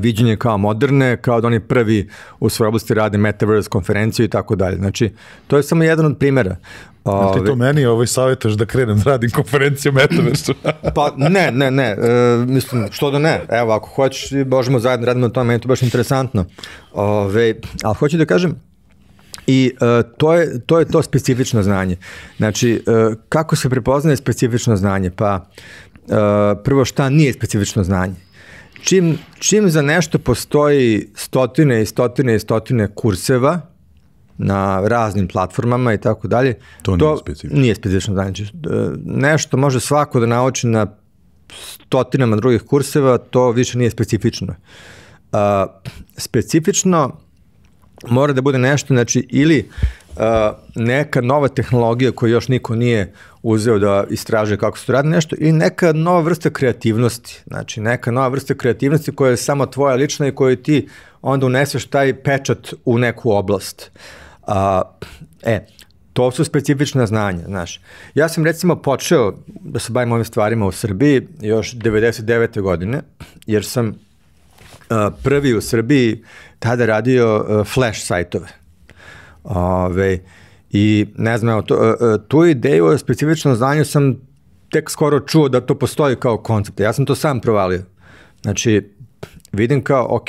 viđenje kao moderne, kao da oni prvi u svojoj oblasti rade metaverse konferenciju i tako dalje. Znači, to je samo jedan od primjera.
Jel ti to meni ovaj savjetaš da krenem da radim konferenciju metaverse?
pa ne, ne, ne, e, mislim, što da ne, evo, ako hoćeš, možemo zajedno radimo na tome, meni je to baš interesantno. Ove, ali hoću da kažem, I uh, to, je, to je to specifično znanje. Znači, uh, kako se prepoznaje specifično znanje? Pa, uh, prvo šta nije specifično znanje? Čim, čim za nešto postoji stotine i stotine i stotine kurseva na raznim platformama i tako dalje,
to nije specifično.
Nije specifično, znači nešto može svako da nauči na stotinama drugih kurseva, to više nije specifično. Uh, specifično mora da bude nešto, znači ili neka nova tehnologija koju još niko nije uzeo da istraže kako se to radi nešto i neka nova vrsta kreativnosti. Znači, neka nova vrsta kreativnosti koja je samo tvoja lična i koju ti onda uneseš taj pečat u neku oblast. A, e, to su specifična znanja, znaš. Ja sam recimo počeo da se bavim ovim stvarima u Srbiji još 99. godine, jer sam uh, prvi u Srbiji tada radio uh, flash sajtove Ove, I ne znam, evo, to, e, e, tu ideju o specifičnom znanju sam tek skoro čuo da to postoji kao koncept. Ja sam to sam provalio. Znači, vidim kao, ok,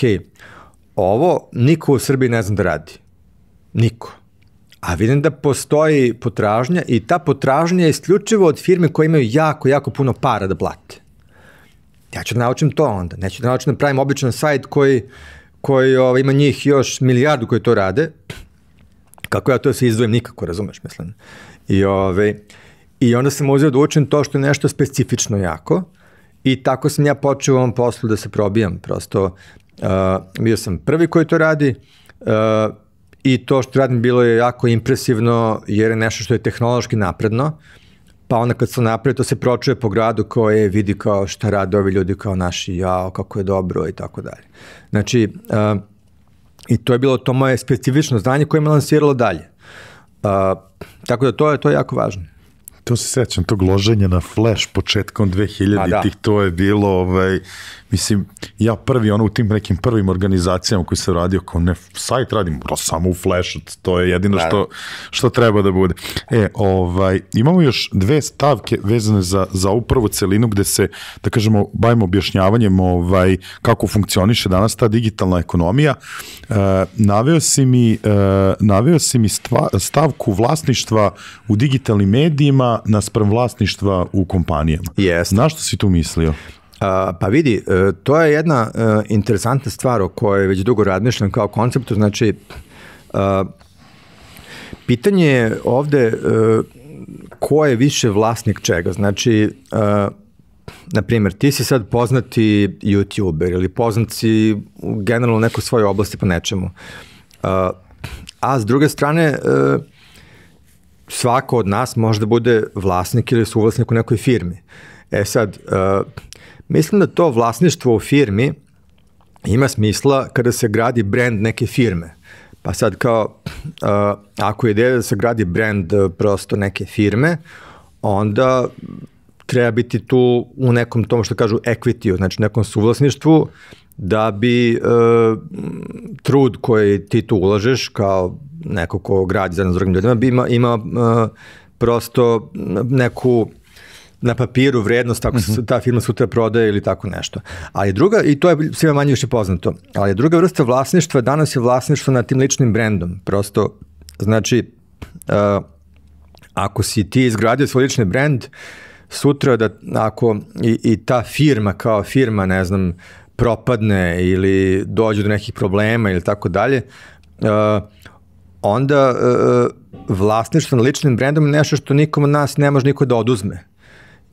ovo niko u Srbiji ne zna da radi. Niko. A vidim da postoji potražnja i ta potražnja je isključivo od firme koje imaju jako, jako puno para da plate. Ja ću da naučim to onda. Neću da naučim da pravim običan sajt koji, koji ovaj, ima njih još milijardu koji to rade, kako ja to da se izdvojim nikako, razumeš, mislim. I, ove, I onda sam uzeo da učim to što je nešto specifično jako i tako sam ja počeo u ovom poslu da se probijam, prosto uh, bio sam prvi koji to radi uh, i to što radim bilo je jako impresivno jer je nešto što je tehnološki napredno, pa onda kad sam napred, to se pročuje po gradu koje vidi kao šta rade ovi ljudi kao naši, jao, kako je dobro i tako dalje. Znači, uh, I to je bilo to moje specifično znanje koje me lansiralo dalje. Uh, tako da to je, to je jako važno.
To se sećam, tog loženja na Flash početkom 2000-ih, da. to je bilo, ovaj, mislim, ja prvi, ono, u tim nekim prvim organizacijama koji se radio, kao ne, sajt radim, bro, samo u Flashu, to je jedino da. što, što treba da bude. E, ovaj, imamo još dve stavke vezane za, za upravo celinu gde se, da kažemo, bavimo objašnjavanjem ovaj, kako funkcioniše danas ta digitalna ekonomija. E, naveo si mi, e, naveo si mi stva, stavku vlasništva u digitalnim medijima naspram vlasništva u kompanijama.
Jeste.
Na što si tu mislio?
Pa vidi, e, to je jedna e, interesantna stvar o kojoj već dugo razmišljam kao konceptu, znači a, pitanje je ovde e, ko je više vlasnik čega, znači na primjer, ti si sad poznati youtuber ili poznat si generalno u nekoj svojoj oblasti po nečemu. A, s druge strane, svako od nas može da bude vlasnik ili suvlasnik u nekoj firmi. E sad, Mislim da to vlasništvo u firmi ima smisla kada se gradi brand neke firme. Pa sad kao, uh, ako je ideja da se gradi brand uh, prosto neke firme, onda treba biti tu u nekom tom što kažu equity, znači nekom suvlasništvu, da bi uh, trud koji ti tu ulažeš kao neko ko gradi zajedno s drugim ljudima, bi ima, ima uh, prosto neku na papiru vrednost ako se mhm. -huh. ta firma sutra prodaje ili tako nešto. Ali druga, i to je svima manje više poznato, ali druga vrsta vlasništva danas je vlasništvo nad tim ličnim brendom. Prosto, znači, uh, ako si ti izgradio svoj lični brend, sutra da ako i, i ta firma kao firma, ne znam, propadne ili dođe do nekih problema ili tako dalje, uh, onda uh, vlasništvo na ličnim brendom je nešto što nikom od nas ne može niko da oduzme.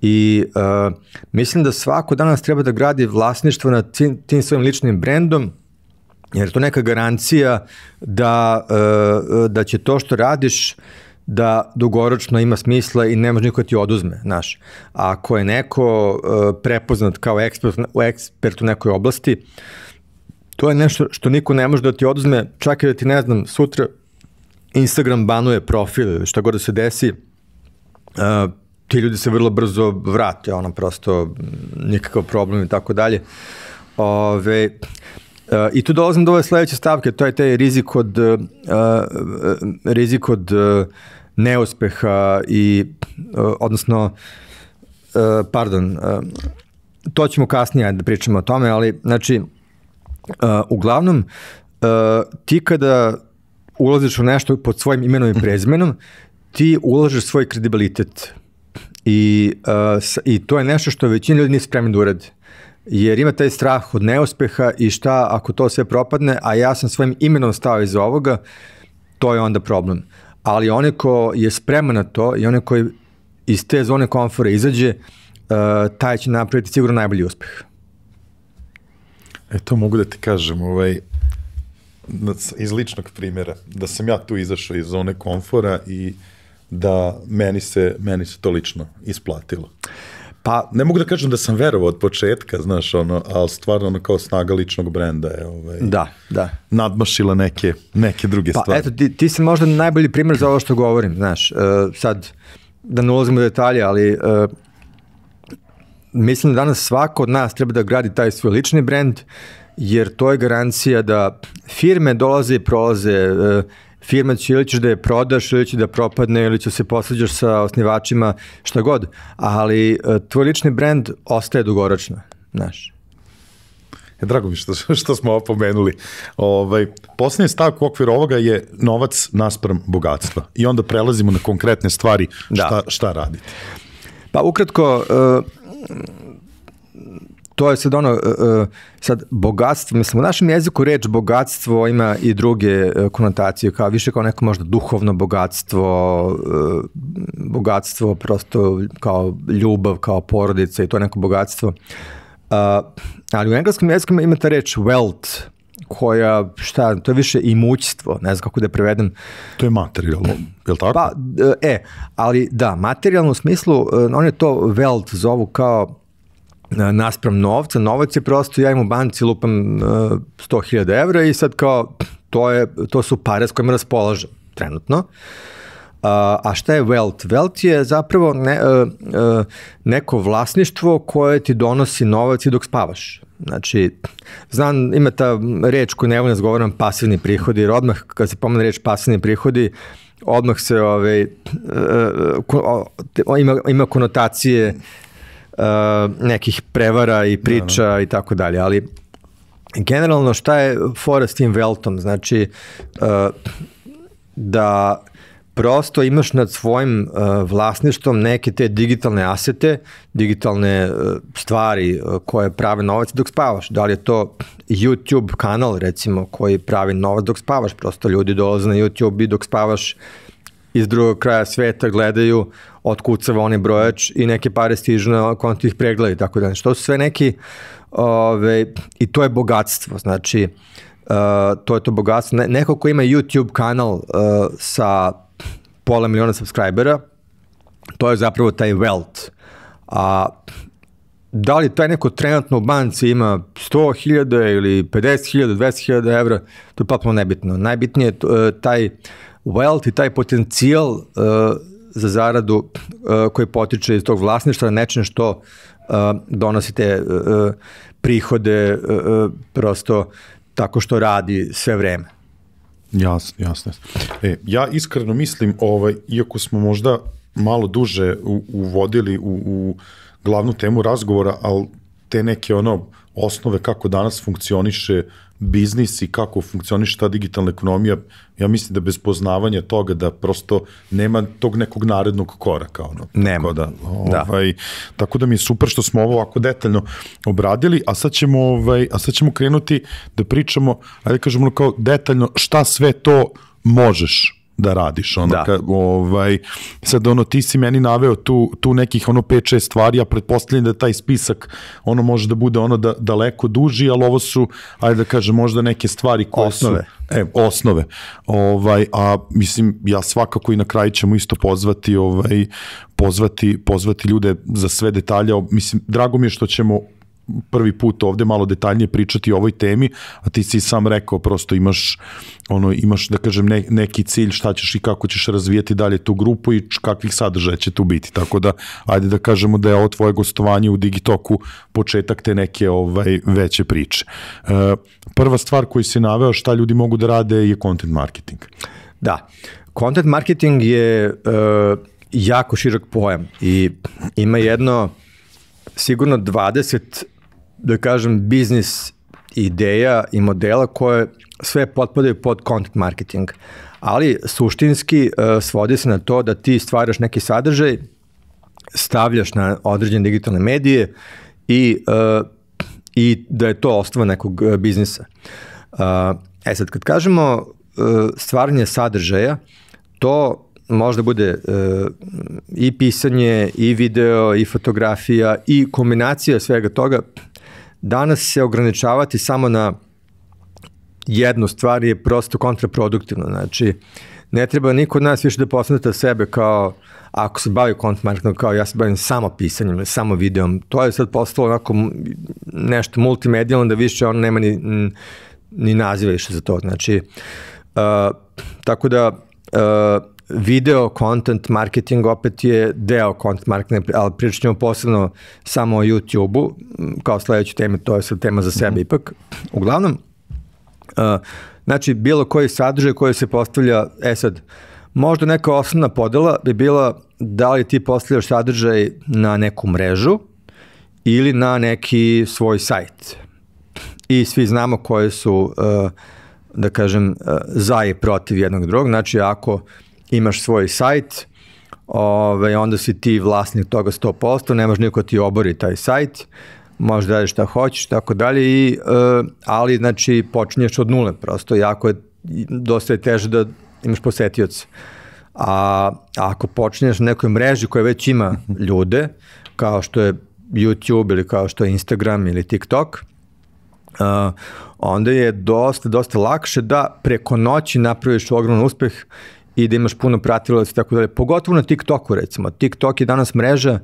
I uh, mislim da svako danas treba da gradi vlasništvo nad tim, tim svojim ličnim brendom, jer je to neka garancija da, uh, da će to što radiš da dugoročno ima smisla i ne može niko da ti oduzme, znaš. Ako je neko uh, prepoznat kao ekspert, ekspert u nekoj oblasti, to je nešto što niko ne može da ti oduzme, čak i da ti, ne znam, sutra Instagram banuje profil, šta god da se desi, uh, ti ljudi se vrlo brzo vrate, ono prosto nikakav problem i tako dalje. Ove, uh, I tu dolazim do ove sledeće stavke, to je taj rizik od, uh, rizik od uh, neuspeha i, uh, odnosno, uh, pardon, uh, to ćemo kasnije da pričamo o tome, ali znači, uh, uglavnom, uh, ti kada ulaziš u nešto pod svojim imenom i prezimenom, ti ulažeš svoj kredibilitet I, uh, I to je nešto što većina ljudi nije spremni da uradi. Jer ima taj strah od neuspeha i šta ako to sve propadne, a ja sam svojim imenom stao iza ovoga, to je onda problem. Ali onaj ko je spreman na to i onaj koji iz te zone komfora izađe, uh, taj će napraviti sigurno najbolji uspeh.
E to mogu da ti kažem, ovaj, iz ličnog primjera, da sam ja tu izašao iz zone komfora i uh, da meni se, meni se to lično isplatilo. Pa, ne mogu da kažem da sam verovao od početka, znaš, ono, ali stvarno ono kao snaga ličnog brenda je ovaj,
da, da.
nadmašila neke, neke druge
pa,
stvari.
eto, ti, ti si možda najbolji primjer za ovo što govorim, znaš, uh, sad, da ne ulazimo u detalje, ali uh, mislim da danas svako od nas treba da gradi taj svoj lični brend, jer to je garancija da firme dolaze i prolaze, uh, firma će ili ćeš da je prodaš ili će da propadne ili će se posleđaš sa osnivačima, šta god, ali e, tvoj lični brand ostaje dugoročno, znaš.
E, drago mi što, što smo ovo pomenuli. Ovaj, poslednji stavak u okviru ovoga je novac naspram bogatstva. I onda prelazimo na konkretne stvari da. šta, šta raditi.
Pa ukratko, uh, to je sad ono, uh, sad bogatstvo, mislim, u našem jeziku reč bogatstvo ima i druge uh, konotacije, kao više kao neko možda duhovno bogatstvo, bogatstvo prosto kao ljubav, kao porodica i to je neko bogatstvo. Ali u engleskom jeziku ima ta reč wealth, koja, šta, to je više imućstvo, ne znam kako da prevedem.
To je materijalno, je li tako?
Pa, e, ali da, materijalno u smislu, on je to wealth zovu kao naspram novca, novac je prosto, ja im u banci lupam uh, 100.000 evra i sad kao to, je, to su pare s kojima raspolažem trenutno. A, a šta je wealth? Wealth je zapravo ne, uh, uh, neko vlasništvo koje ti donosi novac i dok spavaš. Znači, znam, ima ta reč koju ne volim da govorim, pasivni prihodi, jer odmah kad se pomene reč pasivni prihodi, odmah se ovaj, uh, ima, ima konotacije nekih prevara i priča da, da. i tako dalje, ali generalno šta je fora s tim Veltom? Znači, uh, da prosto imaš nad svojim uh, vlasništvom neke te digitalne asete, digitalne uh, stvari uh, koje prave novac dok spavaš. Da li je to YouTube kanal recimo koji pravi novac dok spavaš, prosto ljudi dolaze na YouTube i dok spavaš iz drugog kraja sveta gledaju otkucava onaj brojač i neke pare stižu na konto ih pregleda i tako da. Što su sve neki ove, i to je bogatstvo, znači uh, to je to bogatstvo. Ne, neko ko ima YouTube kanal uh, sa pola miliona subscribera, to je zapravo taj wealth. A da li taj neko trenutno u banci ima 100.000 ili 50.000, 200.000 evra, to je potpuno nebitno. Najbitnije je uh, taj wealth i taj potencijal uh, za zaradu uh, koji potiče iz tog vlasništva, nečem što uh, donosite uh, prihode uh, prosto tako što radi sve vreme.
Jasno, jasno. E, ja iskreno mislim, ovaj, iako smo možda malo duže u, uvodili u, u glavnu temu razgovora, ali te neke ono osnove kako danas funkcioniše biznis i kako funkcioniše ta digitalna ekonomija, ja mislim da bez poznavanja toga da prosto nema tog nekog narednog koraka. Ono.
Nema. Tako
da, da. ovaj, da. tako da mi je super što smo ovo ovako detaljno obradili, a sad ćemo, ovaj, a sad ćemo krenuti da pričamo, ajde kažemo kao detaljno šta sve to možeš da radiš ono da. Ka, ovaj sad ono ti si meni naveo tu tu nekih ono 5 6 stvari ja pretpostavljam da taj spisak ono može da bude ono da daleko duži al ovo su ajde da kažem možda neke stvari koje
osnove.
su e osnove ovaj a mislim ja svakako i na kraju ćemo isto pozvati ovaj pozvati pozvati ljude za sve detalje mislim drago mi je što ćemo prvi put ovde malo detaljnije pričati o ovoj temi, a ti si sam rekao prosto imaš ono imaš da kažem ne, neki cilj šta ćeš i kako ćeš razvijati dalje tu grupu i kakvih sadržaja će tu biti. Tako da ajde da kažemo da je ovo tvoje gostovanje u Digitoku početak te neke ovaj veće priče. E, prva stvar koju si naveo šta ljudi mogu da rade je content marketing.
Da. Content marketing je e, jako širok pojam i ima jedno sigurno 20 da kažem, biznis ideja i modela koje sve potpadaju pod content marketing. Ali suštinski uh, svodi se na to da ti stvaraš neki sadržaj, stavljaš na određene digitalne medije i, uh, i da je to osnova nekog uh, biznisa. Uh, e sad, kad kažemo uh, stvaranje sadržaja, to možda bude uh, i pisanje, i video, i fotografija, i kombinacija svega toga danas se ograničavati samo na jednu stvar je prosto kontraproduktivno. Znači, ne treba niko od nas više da posmeta sebe kao ako se bavi content marketingom kao ja se bavim samo pisanjem samo videom, to je sad postalo onako nešto multimedijalno da više on nema ni, ni naziva više za to. Znači, uh, tako da uh, video content marketing opet je deo content marketinga, ali pričat ćemo posebno samo o YouTube-u, kao sledeću teme, to je sad tema za sebe mm -hmm. ipak. Uglavnom, uh, znači, bilo koji sadržaj koji se postavlja, e sad, možda neka osnovna podela bi bila da li ti postavljaš sadržaj na neku mrežu ili na neki svoj sajt. I svi znamo koje su, uh, da kažem, uh, za i protiv jednog drugog. Znači, ako imaš svoj sajt, ove, onda si ti vlasnik toga 100%, nemaš niko ti obori taj sajt, možeš da radiš šta hoćeš, tako dalje, i, e, ali znači počinješ od nule prosto, jako je, dosta je teže da imaš posetioce. A ako počinješ na nekoj mreži koja već ima ljude, kao što je YouTube ili kao što je Instagram ili TikTok, uh, onda je dosta, dosta lakše da preko noći napraviš ogroman uspeh i da imaš puno pratilaca i tako dalje. Pogotovo na TikToku recimo. TikTok je danas mreža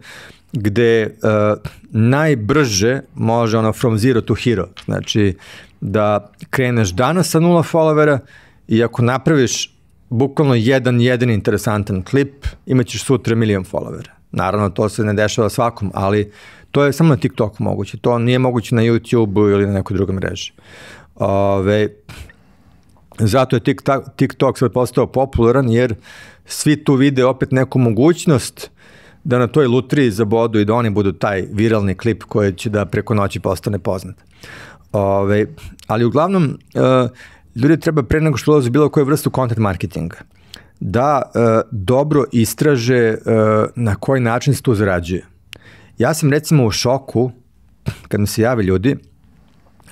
gde uh, najbrže može ono from zero to hero. Znači da kreneš danas sa nula followera i ako napraviš bukvalno jedan jedin interesantan klip, imaćeš sutra milion followera. Naravno, to se ne dešava svakom, ali to je samo na TikToku moguće. To nije moguće na YouTube ili na nekoj drugoj mreži. Ove, zato je TikTok, sad postao popularan, jer svi tu vide opet neku mogućnost da na toj lutriji zabodu i da oni budu taj viralni klip koji će da preko noći postane poznat. Ove, ali uglavnom, uh, ljudi treba pre nego što ulaze bilo koju vrstu content marketinga da uh, dobro istraže uh, na koji način se to zarađuje. Ja sam recimo u šoku kad mi se jave ljudi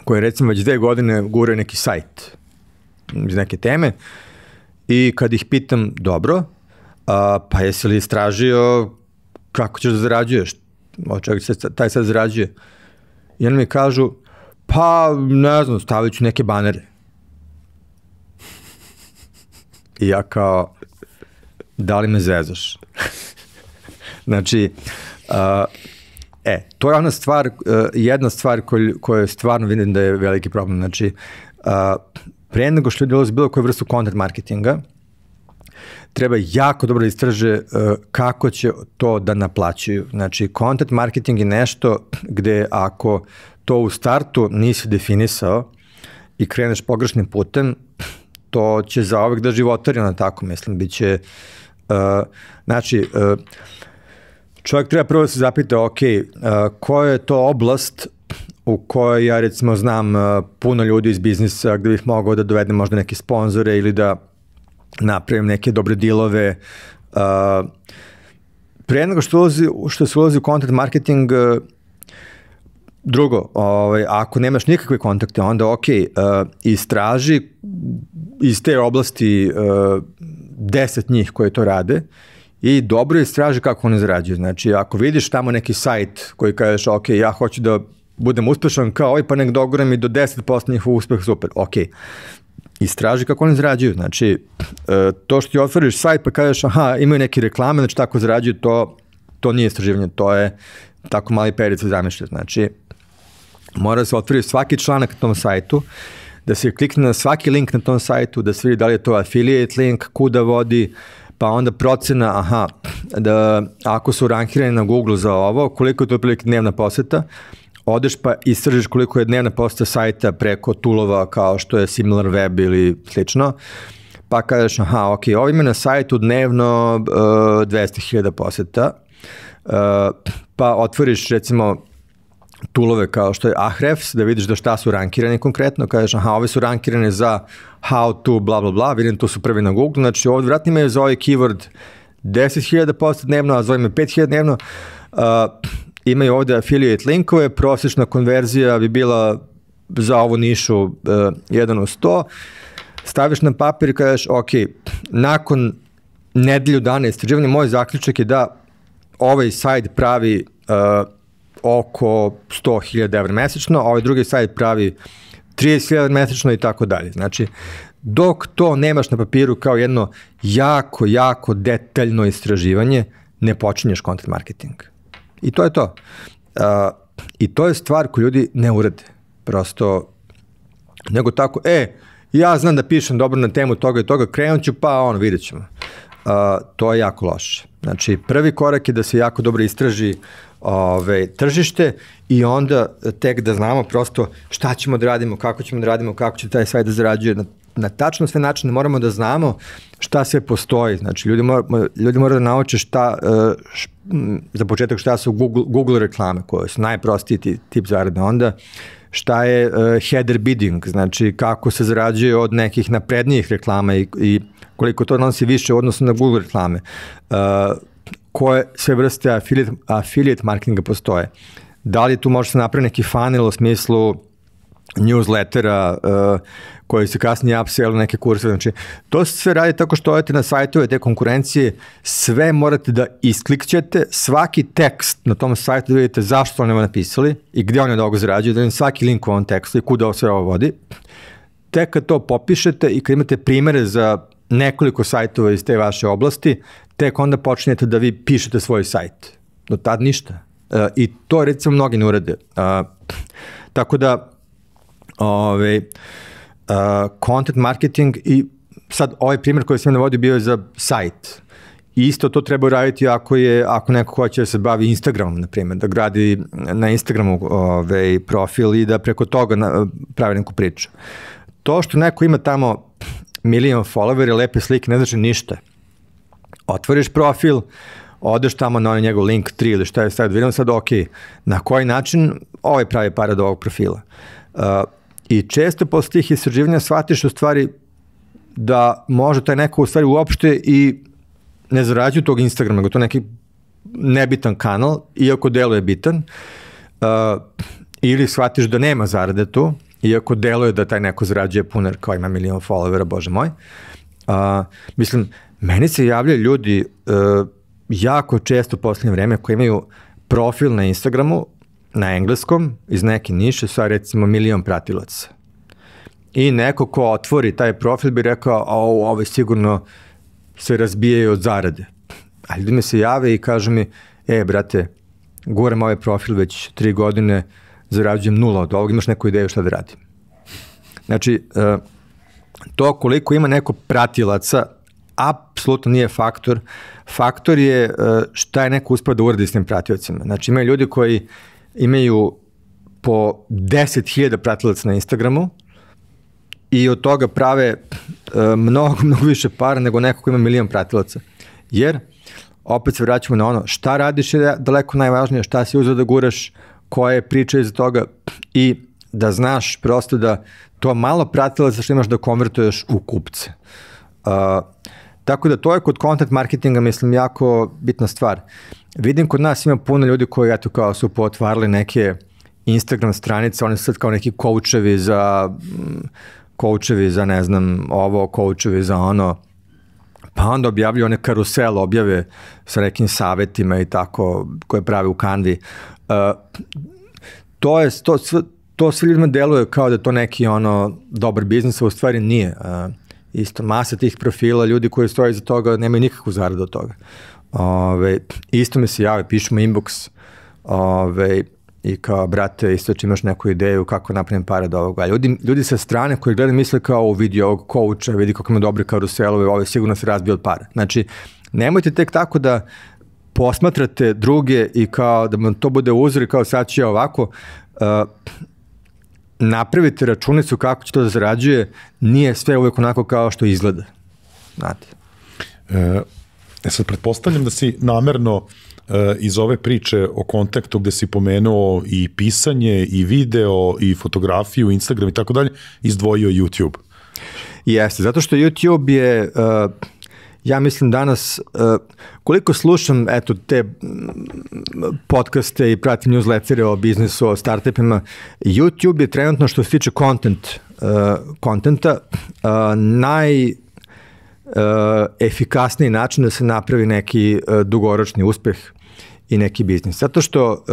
koji recimo već dve godine gure neki sajt iz neke teme i kad ih pitam dobro, a, pa jesi li istražio kako ćeš da zarađuješ, od čega se taj sad zarađuje. I oni mi kažu, pa ne znam, stavit ću neke banere. I ja kao, da li me zezaš? znači, uh, e, to je ona stvar, uh, jedna stvar koju, koju stvarno vidim da je veliki problem. Znači, pre nego što ljudi ulazi bilo koju vrstu content marketinga, treba jako dobro da istraže uh, kako će to da naplaćuju. Znači, content marketing je nešto gde ako to u startu nisi definisao i kreneš pogrešnim putem, to će za ovek da životari na tako, mislim, bit će, uh, znači, uh, čovjek treba prvo da se zapita, ok, uh, koja je to oblast u kojoj ja recimo znam uh, puno ljudi iz biznisa gde bih mogao da dovedem možda neke sponzore ili da napravim neke dobre dilove. Uh, pre nego što, ulazi, što se ulazi u content marketing, uh, Drugo, ovaj, ako nemaš nikakve kontakte, onda ok, uh, istraži iz te oblasti uh, deset njih koje to rade i dobro istraži kako oni zarađuju. Znači, ako vidiš tamo neki sajt koji kažeš, ok, ja hoću da budem uspešan kao ovaj, pa nek dogoram i do 10% njihov uspeh, super, ok. Istraži kako oni zarađuju. Znači, uh, to što ti otvoriš sajt pa kažeš, aha, imaju neke reklame, znači tako zarađuju, to, to nije istraživanje, to je tako mali period se zamišlja. Znači, mora da se otvori svaki članak na tom sajtu, da se klikne na svaki link na tom sajtu, da se vidi da li je to affiliate link, kuda vodi, pa onda procena, aha, da ako su rankirani na Google za ovo, koliko je to prilike dnevna poseta, odeš pa istražiš koliko je dnevna poseta sajta preko tulova kao što je Similar Web ili slično, pa kažeš, aha, ok, ovo ima na sajtu dnevno uh, 200.000 poseta, uh, pa otvoriš recimo tulove kao što je Ahrefs, da vidiš da šta su rankirani konkretno, kažeš aha, ove su rankirane za how to, bla, bla, bla, vidim tu su prvi na Google, znači ovdje vratno imaju za ovaj keyword 10.000 posta dnevno, a za ovime 5.000 dnevno, uh, imaju ovde affiliate linkove, prosječna konverzija bi bila za ovu nišu uh, 1 u 100, staviš na papir i kažeš, ok, nakon nedelju dana istraživanja, moj zaključak je da ovaj sajt pravi uh, oko 100.000 evra mesečno, a ovaj drugi sajt pravi 30.000 evra mesečno i tako dalje. Znači, dok to nemaš na papiru kao jedno jako, jako detaljno istraživanje, ne počinješ content marketing. I to je to. Uh, I to je stvar koju ljudi ne urade. Prosto, nego tako, e, ja znam da pišem dobro na temu toga i toga, krenut ću, pa ono, vidjet ćemo. Uh, to je jako loše. Znači, prvi korak je da se jako dobro istraži ove, tržište i onda tek da znamo prosto šta ćemo da radimo, kako ćemo da radimo, kako će taj sajt da zarađuje na, na tačno sve načine moramo da znamo šta sve postoji. Znači, ljudi, mora, ljudi moraju da nauče šta, e, š, za početak šta su Google, Google reklame, koje su najprostiji tip zarade. Onda, šta je uh, header bidding, znači kako se zarađuje od nekih naprednijih reklama i, i koliko to nosi više u odnosu na Google reklame. Uh, koje sve vrste affiliate, affiliate marketinga postoje. Da li tu može se napraviti neki funnel u smislu newslettera uh, koji se kasnije upsell neke kurse. Znači, to se sve radi tako što odete na sajtove te konkurencije, sve morate da isklikćete, svaki tekst na tom sajtu da vidite zašto oni ovo napisali i gde oni od ovoga da vidite svaki link u ovom tekstu i kuda sve ovo vodi. Tek kad to popišete i kad imate primere za nekoliko sajtova iz te vaše oblasti, tek onda počinjete da vi pišete svoj sajt. Do tad ništa. Uh, I to recimo mnogi ne urade. Uh, tako da Ove, uh, content marketing i sad ovaj primjer koji sam navodio bio je za sajt. Isto to treba uraditi ako je ako neko hoće da se bavi Instagramom na primjer, da gradi na Instagramu ovaj profil i da preko toga na, pravi neku priču. To što neko ima tamo milion followera, lepe slike, ne znači ništa. Otvoriš profil, odeš tamo na onaj njegov link 3 ili šta je sad, vidimo sad, ok, na koji način ovaj pravi para od ovog profila. Uh, I često posle tih istraživanja shvatiš u stvari da može taj neko u stvari uopšte i ne zarađuje tog Instagrama, nego to neki nebitan kanal, iako deluje bitan, uh, ili shvatiš da nema zarade tu, iako deluje da taj neko zarađuje puno, jer kao ima milion followera, bože moj. Uh, mislim, meni se javljaju ljudi uh, jako često u poslednje vreme koji imaju profil na Instagramu na engleskom iz neke niše sa recimo milion pratilaca. I neko ko otvori taj profil bi rekao, ovo je sigurno se razbijaju od zarade. A ljudi mi se jave i kažu mi, e, brate, gorem ovaj profil već tri godine, zarađujem nula od ovog, imaš neku ideju šta da radim. Znači, e, to koliko ima neko pratilaca, apsolutno nije faktor. Faktor je e, šta je neko uspio da uradi s tim pratiocima. Znači, imaju ljudi koji imaju po 10.000 pratilaca na Instagramu, i od toga prave uh, mnogo, mnogo više para nego neko ko ima milion pratilaca. Jer, opet se vraćamo na ono, šta radiš je daleko najvažnije, šta si uzeo da guraš, koja je priča iza toga i da znaš prosto da to malo pratilaca što imaš da konvertuješ u kupce. Uh, tako da to je kod content marketinga mislim jako bitna stvar. Vidim kod nas ima puno ljudi koji eto kao su potvarali neke Instagram stranice, oni su sad kao neki koučevi za koučevi za ne znam ovo, koučevi za ono, pa onda objavljuju one karusel objave sa nekim savetima i tako koje prave u Canvi. Uh, to je, to, to sve ljudima deluje kao da to neki ono dobar biznis, a u stvari nije. Uh, isto, masa tih profila, ljudi koji stoje iza toga nemaju nikakvu zaradu od toga. Ove, isto mi se jave, pišemo inbox, ove, i kao, brate, isto či imaš neku ideju kako napravim pare od ovoga. Ljudi, ljudi sa strane koji gledaju misle kao, vidi ovog kouča, vidi kako ima dobre karuselove, ovo je sigurno se razbio od para. Znači, nemojte tek tako da posmatrate druge i kao da vam to bude uzor i kao sad ja ovako, uh, napravite računicu kako će to da zarađuje, nije sve uvek onako kao što izgleda. Znate.
E, e sad, pretpostavljam da si namerno E, iz ove priče o kontaktu gde si pomenuo i pisanje, i video, i fotografiju, Instagram i tako dalje, izdvojio YouTube.
Jeste, zato što YouTube je, uh, ja mislim danas, uh, koliko slušam eto, te podcaste i pratim newslettere o biznisu, o startupima, YouTube je trenutno što se tiče content, uh, kontenta uh, naj efikasniji način da se napravi neki dugoročni uspeh i neki biznis. Zato što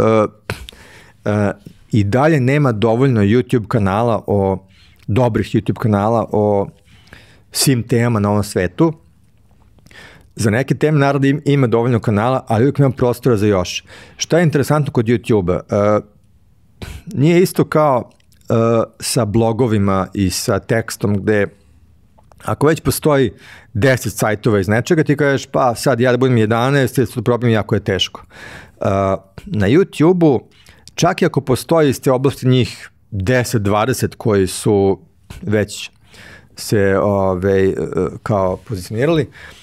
i dalje nema dovoljno YouTube kanala o dobrih YouTube kanala o svim temama na ovom svetu. Za neke teme naravno ima dovoljno kanala, ali uvijek ima prostora za još. Šta je interesantno kod YouTube-a? Uh, nije isto kao uh, sa blogovima i sa tekstom gde Ako već postoji 10 sajtova iz nečega, ti kažeš pa sad ja da budem 11, je to problem jako je teško. Uh, na YouTube-u, čak i ako postoji iz te oblasti njih 10-20 koji su već se ove, uh, kao pozicionirali, uh,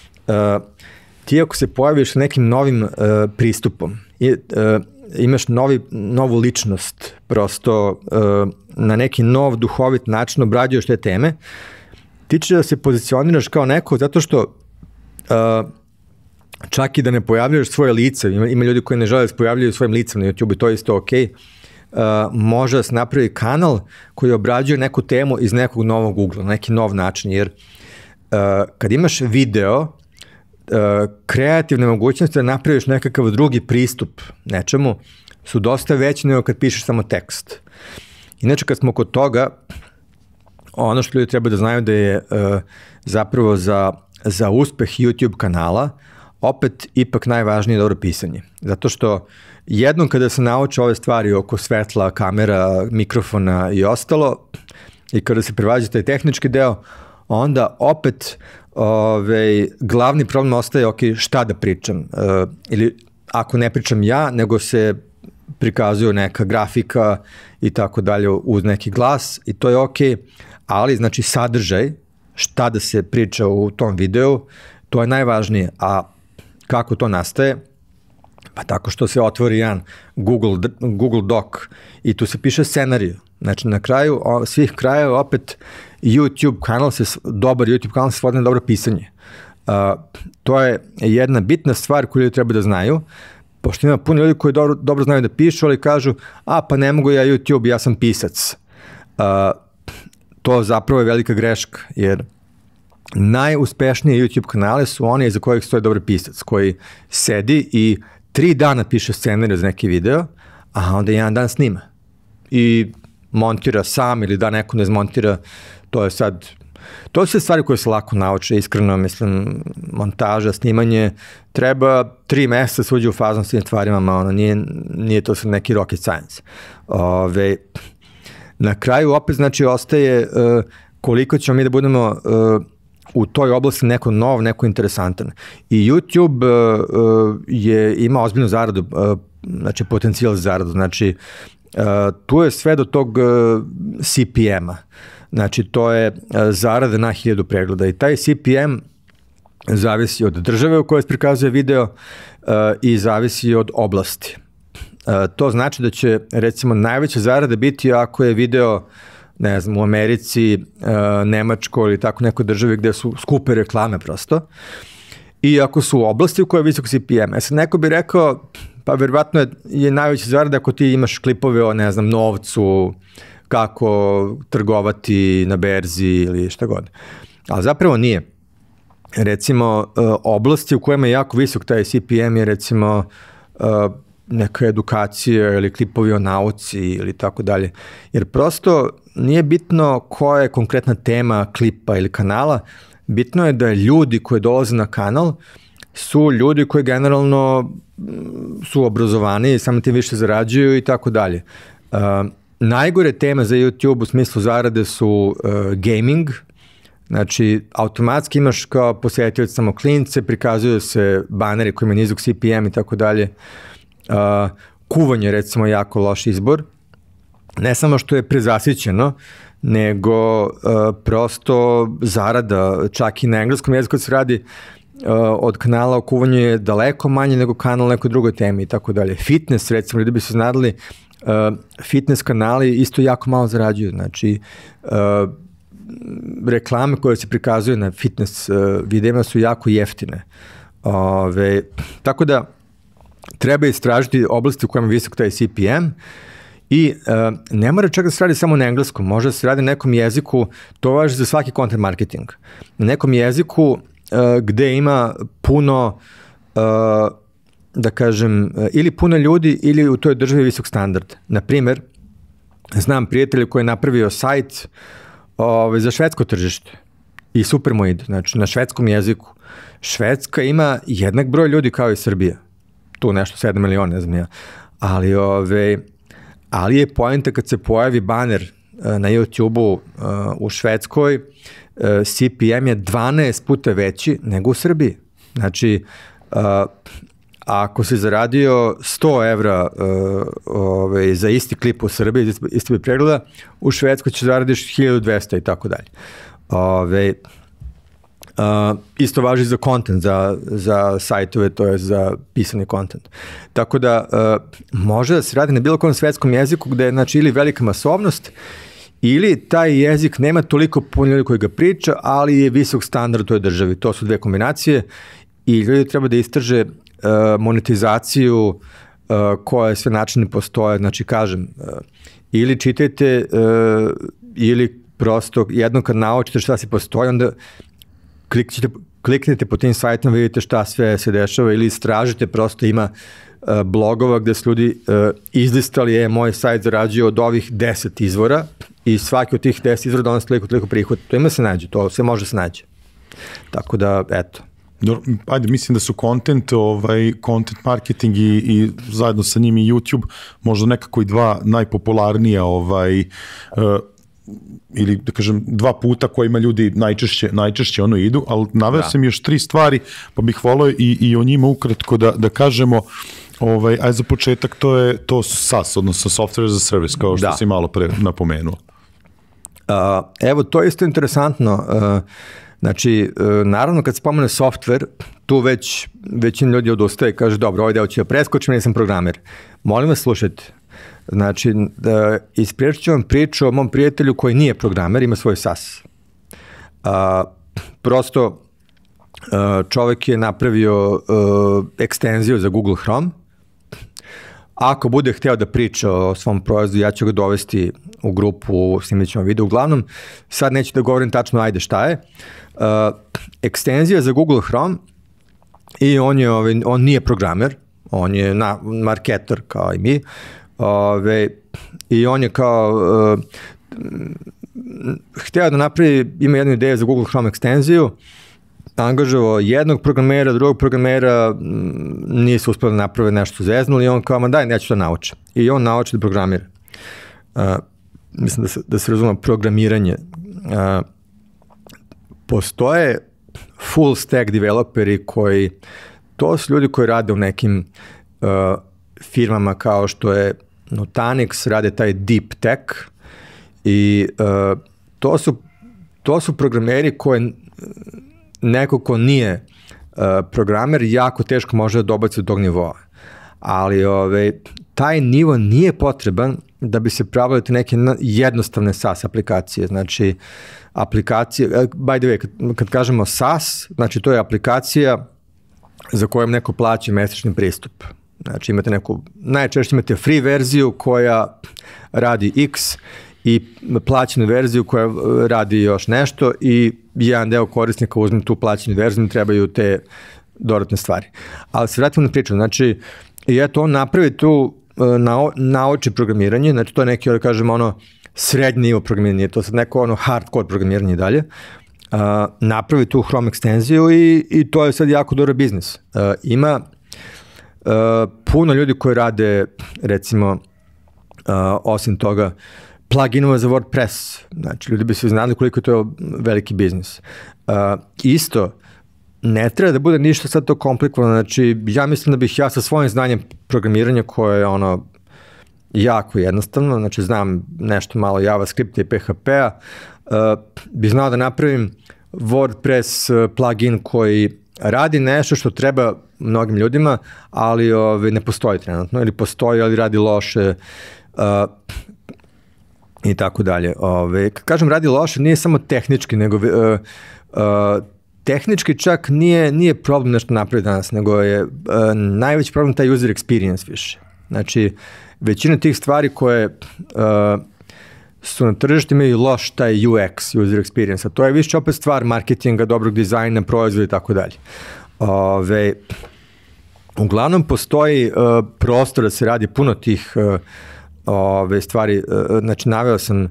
ti ako se pojaviš nekim novim uh, pristupom, i, uh, imaš novi, novu ličnost, prosto uh, na neki nov duhovit način obrađuješ te teme, ti ćeš da se pozicioniraš kao neko zato što uh, čak i da ne pojavljaš svoje lice, ima, ima ljudi koji ne žele da se pojavljaju svojim licem na YouTube, to je isto okej, okay. Uh, može da se napravi kanal koji obrađuje neku temu iz nekog novog ugla, neki nov način, jer uh, kad imaš video, kreativne mogućnosti da napraviš nekakav drugi pristup nečemu su dosta veći nego kad pišeš samo tekst. Inače, kad smo kod toga, ono što ljudi treba da znaju da je uh, zapravo za, za uspeh YouTube kanala opet ipak najvažnije dobro pisanje. Zato što jednom kada se nauče ove stvari oko svetla, kamera, mikrofona i ostalo, i kada se prevađe taj tehnički deo, onda opet ove, glavni problem ostaje ok, šta da pričam. E, ili ako ne pričam ja, nego se prikazuje neka grafika i tako dalje uz neki glas i to je ok, ali znači sadržaj, šta da se priča u tom videu, to je najvažnije. A kako to nastaje? Pa tako što se otvori jedan Google, Google Doc i tu se piše scenariju. Znači na kraju svih krajeva opet YouTube kanal se, dobar YouTube kanal se svodi na dobro pisanje. Uh, to je jedna bitna stvar koju ljudi treba da znaju, pošto ima puno ljudi koji dobro, dobro znaju da pišu, ali kažu, a pa ne mogu ja YouTube, ja sam pisac. Uh, to zapravo je velika greška, jer najuspešnije YouTube kanale su oni za kojih stoji dobar pisac, koji sedi i tri dana piše scenariju za neki video, a onda jedan dan snima. I montira sam ili da neko ne zmontira, to je sad To su stvari koje se lako nauče, iskreno, mislim, montaža, snimanje, treba tri meseca suđe da u fazom s tim stvarima, ma ono, nije, nije to sad neki rocket science. Ove, na kraju opet, znači, ostaje uh, koliko ćemo mi da budemo uh, u toj oblasti neko nov, neko interesantan. I YouTube uh, je ima ozbiljnu zaradu, uh, znači potencijal za zaradu, znači tu je sve do tog uh, CPM-a. Znači to je uh, zarada na hiljadu pregleda i taj CPM zavisi od države u kojoj se prikazuje video i zavisi od oblasti. To znači da će recimo najveća zarada biti ako je video ne znam, u Americi, Nemačkoj ili tako nekoj državi gde su skupe reklame prosto. I ako su u oblasti u kojoj je visok CPM, e sad neko bi rekao, pa verovatno je, je najveća zarada ako ti imaš klipove o, ne znam, novcu, kako trgovati na berzi ili šta god. Ali zapravo nije. Recimo, uh, oblasti u kojima je jako visok taj CPM je recimo uh, neka edukacija ili klipovi o nauci ili tako dalje. Jer prosto nije bitno koja je konkretna tema klipa ili kanala, bitno je da ljudi koji dolaze na kanal su ljudi koji generalno su obrazovani, samo tim više zarađuju i tako dalje. Uh, najgore teme za YouTube u smislu zarade su uh, gaming, Znači, automatski imaš kao posjetioć samo klince, prikazuju se baneri koji imaju nizog CPM i tako dalje. Uh, kuvanje, recimo, jako loš izbor ne samo što je prezasićeno, nego uh, prosto zarada, čak i na engleskom jeziku se radi uh, od kanala o kuvanju je daleko manje nego kanal nekoj drugoj temi i tako dalje. Fitness, recimo, ljudi bi se znadali, uh, fitness kanali isto jako malo zarađuju, znači uh, reklame koje se prikazuju na fitness videima su jako jeftine. Ove, tako da treba istražiti oblasti u kojima je visok taj CPM, I uh, ne mora čak da se radi samo na engleskom, može da se radi na nekom jeziku, to važi za svaki content marketing. Na nekom jeziku gde ima puno, uh, da kažem, uh, ili puno ljudi ili u toj državi visok standard. Naprimer, znam prijatelja koji je napravio sajt ovaj, za švedsko tržište i super mu ide, znači na švedskom jeziku. Švedska ima jednak broj ljudi kao i Srbija. Tu nešto 7 miliona, ne znam ja. Ali ove, ovaj, ali je poenta kad se pojavi baner na YouTube-u uh, u Švedskoj, e, CPM je 12 puta veći nego u Srbiji. Znači, uh, ako si zaradio 100 evra ove, za isti klip u Srbiji, isti bi pregleda, u Švedskoj će zaradiš 1200 i tako dalje. Ove, Uh, isto važi za content, za, za sajtove, to je za pisani content. Tako da može da se radi na bilo kom svetskom jeziku gde je znači, ili velika masovnost ili taj jezik nema toliko puno ljudi koji ga priča, ali je visok standard u toj državi. To su dve kombinacije i ljudi treba da istraže uh, monetizaciju uh, koje sve načine postoje. Znači, kažem, uh, ili čitajte uh, ili prosto jednom kad naučite šta se postoji, onda klikćete, kliknete po tim sajtima, vidite šta sve se dešava ili istražite, prosto ima blogova gde su ljudi uh, izlistali, je, moj sajt zarađuje od ovih 10 izvora i svaki od tih 10 izvora donosi toliko, toliko prihod. To ima se nađe, to sve može se nađe. Tako da, eto,
Dobro, ajde, mislim da su content, ovaj, content marketing i, i zajedno sa njim i YouTube možda nekako i dva najpopularnija ovaj, uh, ili da kažem dva puta kojima ljudi najčešće najčešće ono idu, ali naveo da. sam još tri stvari, pa bih volio i, i o njima ukratko da, da kažemo Ovaj, aj za početak, to je to SaaS, odnosno Software as a Service, kao što da. si malo pre napomenuo.
Evo, to je isto interesantno. Uh, znači, uh, naravno, kad spomene software, tu već većina ljudi odustaje kaže, dobro, ovaj deo ću preskočim, ja sam programer. Molim vas, slušajte, Znači, da ispriječit ću vam priču o mom prijatelju koji nije programer, ima svoj SAS. A, prosto, čovek je napravio a, ekstenziju za Google Chrome. Ako bude hteo da priča o svom proizvodu, ja ću ga dovesti u grupu, snimit ćemo video. Uglavnom, sad neću da govorim tačno ajde šta je. A, ekstenzija za Google Chrome i on, je, ovaj, on nije programer, on je na, marketer kao i mi. Ove, I on je kao uh, hteo da napravi, ima jednu ideju za Google Chrome ekstenziju, angažovao jednog programera, drugog programera, nije se uspio da naprave nešto zeznuli i on kao, ma daj, ja ću to naučiti. I on nauči da programira. Uh, mislim da se, da se razuma programiranje. Uh, postoje full stack developeri koji, to su ljudi koji rade u nekim uh, firmama kao što je Nutanix rade taj deep tech i uh, to, su, to su programeri koje neko ko nije uh, programer jako teško može da dobaci do tog nivoa. Ali ove, ovaj, taj nivo nije potreban da bi se pravili te neke jednostavne SaaS aplikacije. Znači, aplikacije, uh, by the way, kad, kad kažemo SaaS, znači to je aplikacija za kojom neko plaća mesečni pristup. Znači imate neku, najčešće imate free verziju koja radi x i plaćenu verziju koja e, radi još nešto i jedan deo korisnika uzme tu plaćenu verziju, trebaju te dodatne stvari. Ali se vratimo na priču, znači i eto on napravi tu e, na, naoči programiranje, znači to je neki, da kažemo, ono, srednji nivo programiranja, to sad neko ono hardcore programiranje dalje, uh, napravi tu Chrome ekstenziju i, i to je sad jako dobro biznis. Uh, ima Uh, puno ljudi koji rade, recimo, uh, osim toga, pluginova za WordPress. Znači, ljudi bi se znali koliko to je veliki biznis. Uh, isto, ne treba da bude ništa sad to komplikovano. Znači, ja mislim da bih ja sa svojim znanjem programiranja koje je ono jako jednostavno, znači znam nešto malo JavaScripta i PHP-a, uh, bi znao da napravim WordPress plugin koji radi nešto što treba mnogim ljudima, ali ove, ovaj, ne postoji trenutno, ili postoji, ali radi loše, uh, i tako dalje. Ove, kažem radi loše, nije samo tehnički, nego uh, uh, tehnički čak nije, nije problem nešto napraviti danas, nego je uh, najveći problem taj user experience više. Znači, većina tih stvari koje uh, su na tržištu imaju loš taj UX, user experience, a to je više opet stvar marketinga, dobrog dizajna, proizvoda i tako dalje. Ove, uglavnom postoji uh, prostor da se radi puno tih uh, ove stvari, uh, znači naveo sam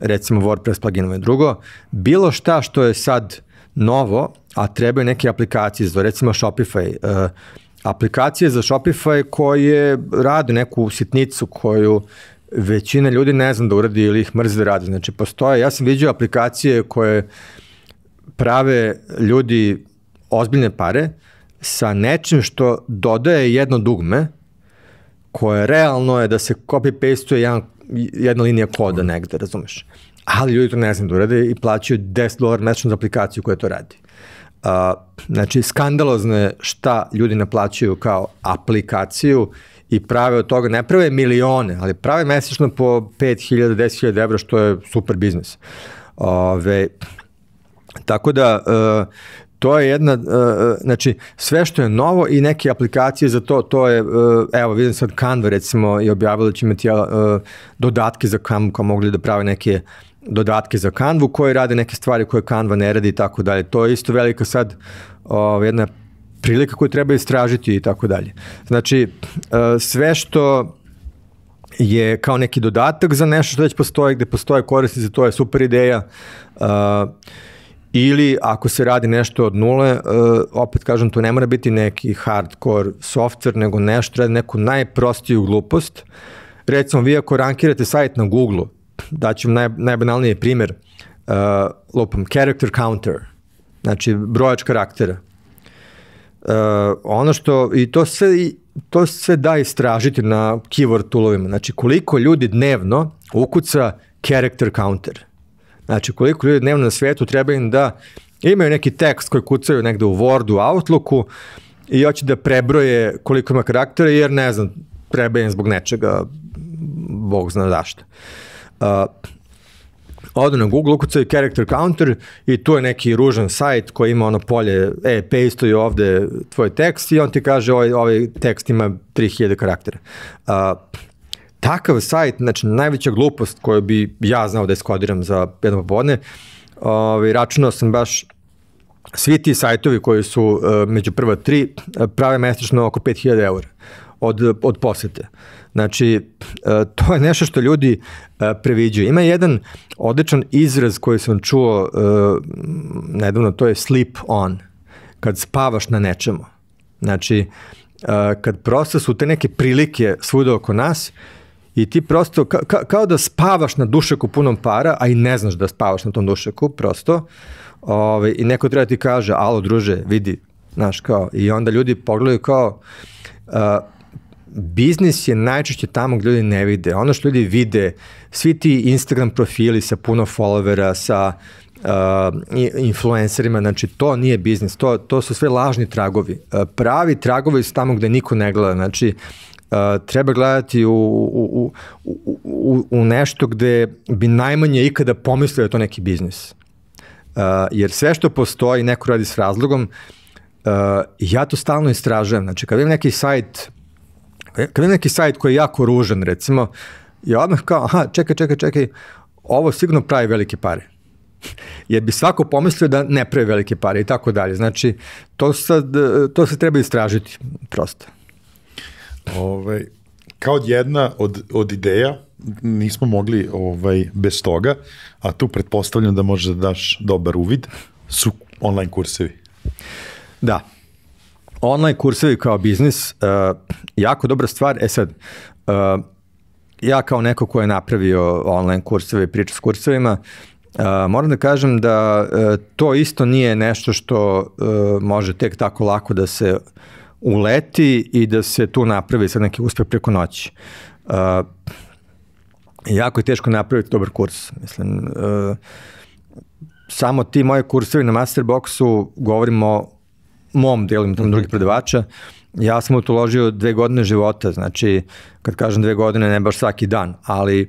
recimo WordPress pluginove. Drugo, bilo šta što je sad novo, a trebaju neke aplikacije, za recimo Shopify, uh, aplikacije za Shopify koje rade neku sitnicu koju većina ljudi ne zna da uradi ili ih mrzi da radi. Znači, postoje, ja sam vidio aplikacije koje prave ljudi ozbiljne pare sa nečim što dodaje jedno dugme koje realno je da se copy-pastuje jedan, jedna linija koda negde, razumeš? Ali ljudi to ne znaju da urade i plaćaju 10 dolara mesečno za aplikaciju koja to radi. Uh, znači, skandalozno je šta ljudi naplaćuju kao aplikaciju i prave od toga, ne prave milione, ali prave mesečno po 5000, 10.000 evra, što je super biznis. Ove, tako da, uh, to je jedna, uh, znači sve što je novo i neke aplikacije za to, to je, uh, evo vidim sad Canva recimo je objavila da će imati dodatke za Canva kao mogli da prave neke dodatke za Canva koje rade neke stvari koje Canva ne radi i tako dalje. To je isto velika sad uh, jedna prilika koju treba istražiti i tako dalje. Znači, sve što je kao neki dodatak za nešto što već postoje, gde postoje korisnici, to je super ideja. Uh, Ili ako se radi nešto od nule, uh, opet kažem, to ne mora biti neki hardcore software, nego nešto, neku najprostiju glupost. Recimo, vi ako rankirate sajt na Google, daću vam naj, najbanalniji primjer, uh, lupam, character counter, znači brojač karaktera. Uh, ono što, i to sve, to se da istražiti na keyword toolovima, znači koliko ljudi dnevno ukuca character counter. Znači, koliko ljudi dnevno na svetu treba im da imaju neki tekst koji kucaju negde u Wordu, Outlooku i hoće da prebroje koliko ima karaktera, jer ne znam, prebajem zbog nečega, bog zna zašto. Uh, odu na Google, ukucaju character counter i tu je neki ružan sajt koji ima ono polje, e, paste je ovde tvoj tekst i on ti kaže ovaj, ovaj tekst ima 3000 karaktera. Uh, takav sajt, znači najveća glupost koju bi ja znao da iskodiram za jedno popodne, ovaj, računao sam baš svi ti sajtovi koji su uh, među prva tri prave mesečno oko 5000 eura od, od posete. Znači, uh, to je nešto što ljudi uh, previđaju. Ima jedan odličan izraz koji sam čuo uh, nedavno, to je sleep on, kad spavaš na nečemu. Znači, kad prosto su te neke prilike svuda oko nas, uh, I ti prosto, ka, ka, kao da spavaš na dušeku punom para, a i ne znaš da spavaš na tom dušeku, prosto. Ove, ovaj, I neko treba ti kaže, alo druže, vidi, znaš, kao, i onda ljudi pogledaju kao, uh, biznis je najčešće tamo gde ljudi ne vide. Ono što ljudi vide, svi ti Instagram profili sa puno followera, sa uh, influencerima, znači to nije biznis, to, to su sve lažni tragovi. Uh, pravi tragovi su tamo gde niko ne gleda, znači Treba gledati u, u, u, u, u nešto gde bi najmanje ikada pomislio da je to neki biznis. Uh, jer sve što postoji, neko radi s razlogom, uh, ja to stalno istražujem. Znači, kad vidim neki sajt, kad vidim neki sajt koji je jako ružan, recimo, ja odmah kao, aha, čekaj, čekaj, čekaj, ovo sigurno pravi velike pare. Jer bi svako pomislio da ne pravi velike pare i tako dalje. Znači, to, sad, to se treba istražiti, prosto.
Ovaj, kao jedna od, od ideja, nismo mogli ovaj, bez toga, a tu pretpostavljam da možeš da daš dobar uvid, su online kursevi.
Da. Online kursevi kao biznis, uh, jako dobra stvar. E sad, uh, ja kao neko ko je napravio online kurseve i priča s kursevima, Uh, moram da kažem da uh, to isto nije nešto što uh, može tek tako lako da se uleti i da se tu napravi sad neki uspeh preko noći. Uh, jako je teško napraviti dobar kurs. Mislim, uh, samo ti moji kursevi na Masterboxu govorimo o mom delu, tamo drugih predavača, ja sam uložio dve godine života, znači kad kažem dve godine ne baš svaki dan, ali uh,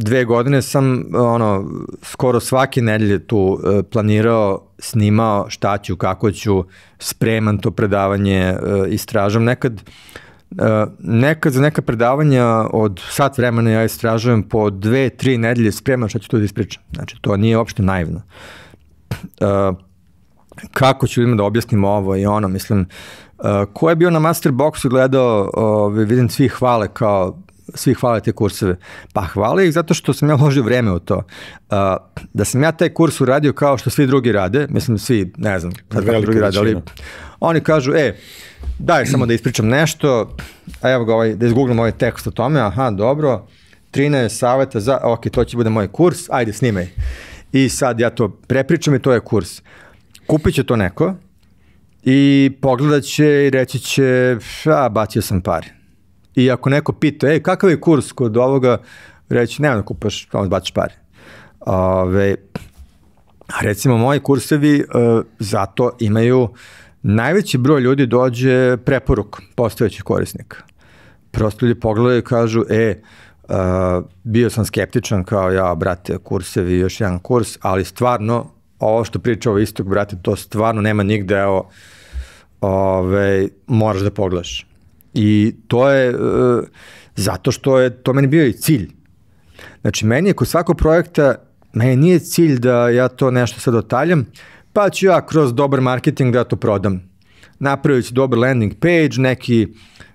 dve godine sam ono skoro svake nedelje tu e, planirao, snimao šta ću, kako ću, spreman to predavanje, e, istražam. Nekad e, nekad za neka predavanja od sat vremena ja istražujem po dve, tri nedelje spreman šta ću tu da ispričam. Znači, to nije uopšte naivno. kako ću ljudima da objasnim ovo i ono, mislim, ko je bio na Masterboxu gledao, vidim svi hvale kao svi hvale te kurseve. Pa hvale ih zato što sam ja uložio vreme u to. Uh, da sam ja taj kurs uradio kao što svi drugi rade, mislim svi, ne znam, sad kako drugi rade, ali oni kažu, e, daj samo da ispričam nešto, a evo ga ovaj, da izgooglam ovaj tekst o tome, aha, dobro, 13 saveta za, ok, to će bude moj kurs, ajde snimaj. I sad ja to prepričam i to je kurs. Kupit će to neko i pogledat će i reći će, a, bacio sam pare I ako neko pita, ej, kakav je kurs kod ovoga, reći, nema da kupaš, samo zbaciš pare. Ove, recimo, moji kursevi uh, zato imaju najveći broj ljudi dođe preporuk postojećih korisnika. Prosto ljudi pogledaju i kažu, e, uh, bio sam skeptičan kao ja, brate, kursevi, još jedan kurs, ali stvarno, ovo što priča ovo istog, brate, to stvarno nema nigde, evo, ove, moraš da pogledaš. I to je uh, zato što je to meni bio i cilj. Znači, meni je kod svakog projekta, meni nije cilj da ja to nešto sad otaljam, pa ću ja kroz dobar marketing da to prodam. Napravit ću dobar landing page, neki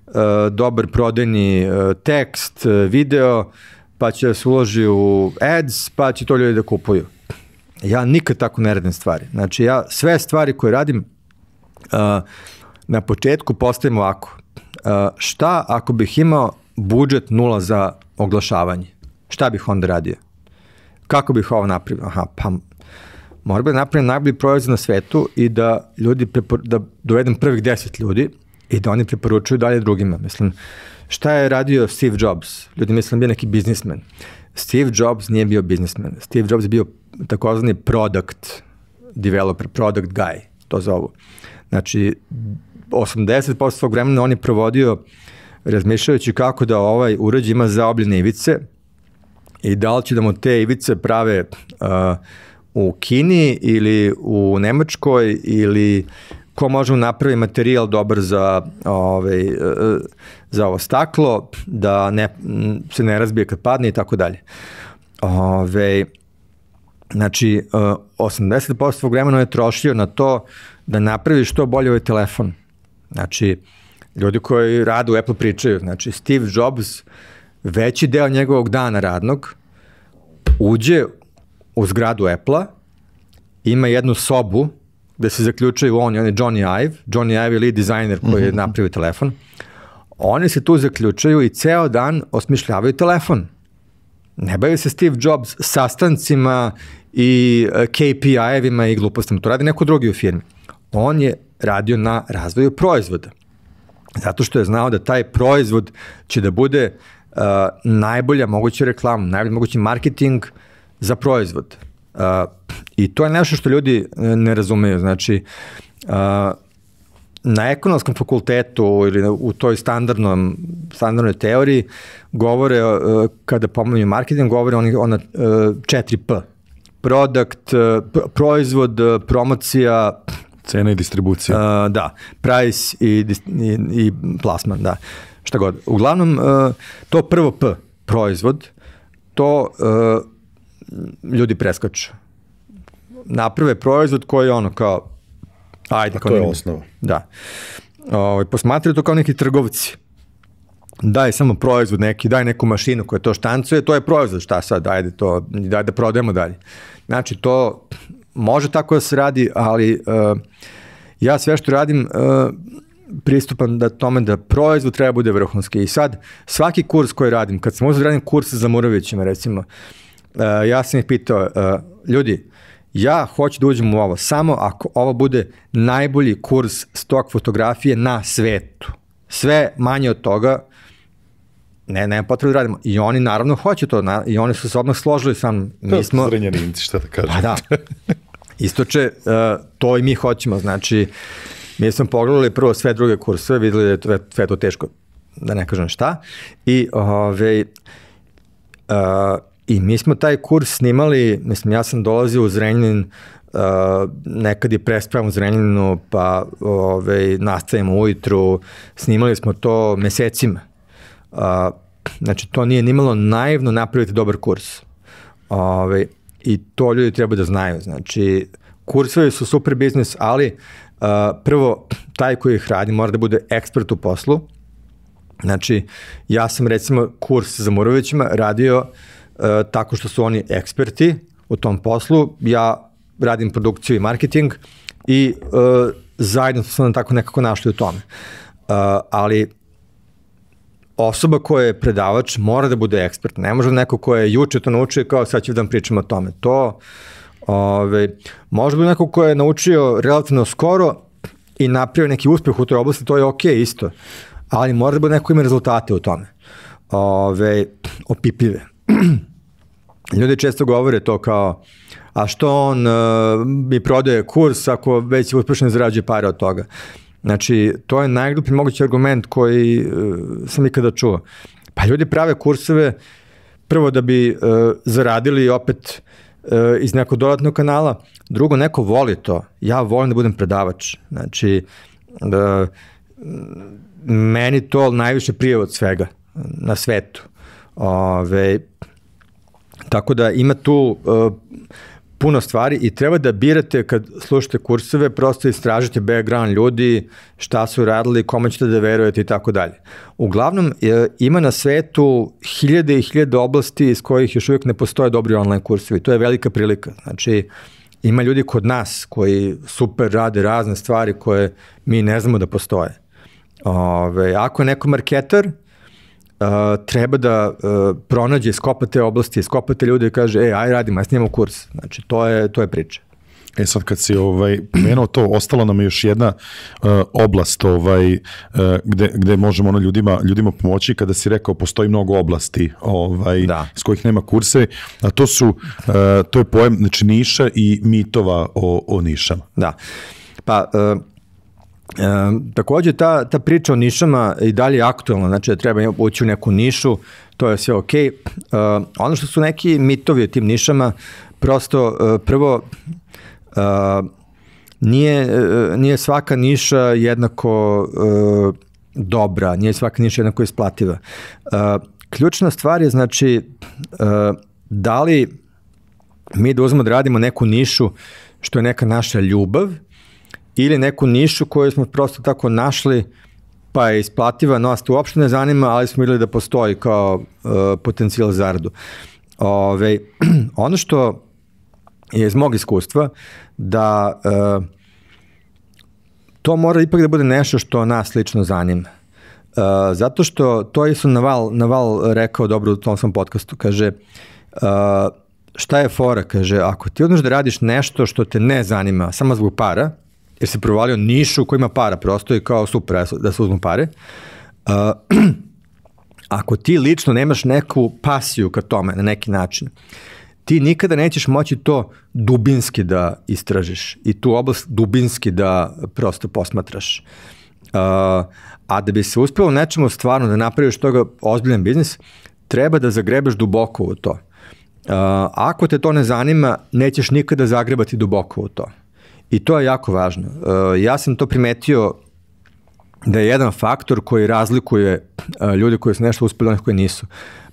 uh, dobar prodajni uh, tekst, uh, video, pa će da se uloži u ads, pa će to ljudi da kupuju. ja nikad tako ne radim stvari. Znači, ja sve stvari koje radim uh, na početku postavim ovako. Uh, šta ako bih imao budžet nula za oglašavanje? Šta bih onda radio? Kako bih ovo napravio? Aha, pa mora bi da napravim najbolji proizvod na svetu i da ljudi da dovedem prvih deset ljudi i da oni preporučuju dalje drugima. Mislim, šta je radio Steve Jobs? Ljudi mislim bio neki biznismen. Steve Jobs nije bio biznismen. Steve Jobs je bio takozvani product developer, product guy, to zovu. Znači, 80% svog vremena on je provodio razmišljajući kako da ovaj uređaj ima zaobljene ivice i da li će da mu te ivice prave uh, u Kini ili u Nemačkoj ili ko može napravi materijal dobar za, ovaj, za ovo staklo, da ne, se ne razbije kad padne i tako dalje. Ove, znači, 80% svog vremena je trošio na to da napravi što bolje ovaj telefon. Znači, ljudi koji rade u Apple pričaju, znači Steve Jobs veći deo njegovog dana radnog uđe u zgradu Apple-a, ima jednu sobu gde se zaključaju on i on je Johnny Ive, Johnny Ive je lead dizajner koji je mhm. napravio telefon, oni se tu zaključaju i ceo dan osmišljavaju telefon. Ne bavi se Steve Jobs sastancima i e, KPI-evima i glupostima, to radi neko drugi u firmi. On je radio na razvoju proizvoda. Zato što je znao da taj proizvod će da bude uh, najbolja moguća reklama, najbolji mogući marketing za proizvod. Uh, I to je nešto što ljudi uh, ne razumeju. Znači, uh, na ekonomskom fakultetu ili u toj standardnom, standardnoj teoriji govore, kada pomenju marketing, govore oni, ona uh, 4P. Product, proizvod, promocija,
Cena i distribucija.
Uh, da, price i, i, i plasman, da. Šta god. Uglavnom, uh, to prvo P, proizvod, to uh, ljudi preskaču. Naprave proizvod koji je ono kao, ajde.
A to je osnova.
Da. Ovaj, posmatraju to kao neki trgovci. Daj samo proizvod neki, daj neku mašinu koja to štancuje, to je proizvod, šta sad, ajde to, daj da prodajemo dalje. Znači, to može tako da se radi, ali uh, ja sve što radim uh, pristupam da tome da proizvod treba bude vrhunski. I sad, svaki kurs koji radim, kad sam uzeo da radim kurs za Murovićima, recimo, uh, ja sam ih pitao, uh, ljudi, ja hoću da uđem u ovo samo ako ovo bude najbolji kurs stok fotografije na svetu. Sve manje od toga ne, nema potrebe da radimo. I oni naravno hoće to, na, i oni su se odmah složili sam.
Mi smo... Zrenjaninci, šta da kažem.
Pa da. Istoče, uh, to i mi hoćemo, znači, mi smo pogledali prvo sve druge kursove, videli da je sve to teško, da ne kažem šta, i ove, uh, i mi smo taj kurs snimali, mislim, ja sam dolazio u Zrenjanin, Uh, nekad je prespravam u Zrenjaninu, pa ove, nastavimo ujutru, snimali smo to mesecima. Uh, znači, to nije nimalo naivno napraviti dobar kurs. Ove, I to ljudi treba da znaju. Znači, kursovi su super biznis, ali uh, prvo, taj koji ih radi mora da bude ekspert u poslu. Znači, ja sam recimo kurs za Murovićima radio uh, tako što su oni eksperti u tom poslu, ja radim produkciju i marketing i uh, zajedno smo nam tako nekako našli u tome. Uh, ali osoba koja je predavač mora da bude ekspert. Ne može neko ko je juče to naučio kao sad ću da vam pričam o tome. To ove, može biti neko ko je naučio relativno skoro i napravio neki uspeh u toj oblasti, to je okay, isto. Ali mora da bude neko ima rezultate u tome. Ove, opipljive. Ljudi često govore to kao, a što on uh, mi prodaje kurs ako već uspešno zarađuje pare od toga. Znači, to je najglupi mogući argument koji uh, sam ikada čuo. Pa ljudi prave kurseve prvo da bi uh, zaradili opet uh, iz nekog dodatnog kanala, drugo, neko voli to. Ja volim da budem predavač. Znači, uh, meni to najviše prije od svega na svetu. Ove, tako da ima tu uh, puno stvari i treba da birate kad slušate kurseve, prosto istražite background ljudi, šta su radili, kome ćete da verujete i tako dalje. Uglavnom, e, ima na svetu hiljade i hiljade oblasti iz kojih još uvijek ne postoje dobri online kursevi. To je velika prilika. Znači, ima ljudi kod nas koji super rade razne stvari koje mi ne znamo da postoje. Ove, ako je neko marketer, uh, treba da uh, pronađe, skopa te oblasti, skopa te ljude i kaže, ej, aj radimo, aj snimamo kurs. Znači, to je, to je priča.
E sad kad si ovaj pomenuo to, ostalo nam je još jedna uh, oblast ovaj uh, gde, gde možemo ono ljudima ljudima pomoći kada si rekao postoji mnogo oblasti ovaj da. iz kojih nema kurse, a to su uh, to je pojem znači niša i mitova o o nišama.
Da. Pa uh, E, takođe ta, ta priča o nišama i dalje je aktualna, znači da treba ući u neku nišu, to je sve okej. E, ono što su neki mitovi o tim nišama, prosto e, prvo e, nije, e, nije svaka niša jednako e, dobra, nije svaka niša jednako isplativa. E, ključna stvar je znači e, da li mi da uzmemo da radimo neku nišu što je neka naša ljubav ili neku nišu koju smo prosto tako našli, pa je isplativa, nas to uopšte ne zanima, ali smo videli da postoji kao uh, potencijal za zaradu. Ove, ono što je iz mog iskustva, da uh, to mora ipak da bude nešto što nas lično zanima. Uh, zato što to je su Naval, Naval rekao dobro u tom svom podcastu, kaže uh, šta je fora, kaže ako ti odnoš da radiš nešto što te ne zanima samo zbog para, jer se provalio nišu koji ima para prosto i kao super da se uzmu pare. Uh, ako ti lično nemaš neku pasiju ka tome na neki način, ti nikada nećeš moći to dubinski da istražiš i tu oblast dubinski da prosto posmatraš. Uh, a da bi se uspelo nečemu stvarno da napraviš toga ozbiljan biznis, treba da zagrebeš duboko u to. Uh, ako te to ne zanima, nećeš nikada zagrebati duboko u to. I to je jako važno. Uh, ja sam to primetio da je jedan faktor koji razlikuje uh, ljude koji su nešto uspeli onih koji nisu.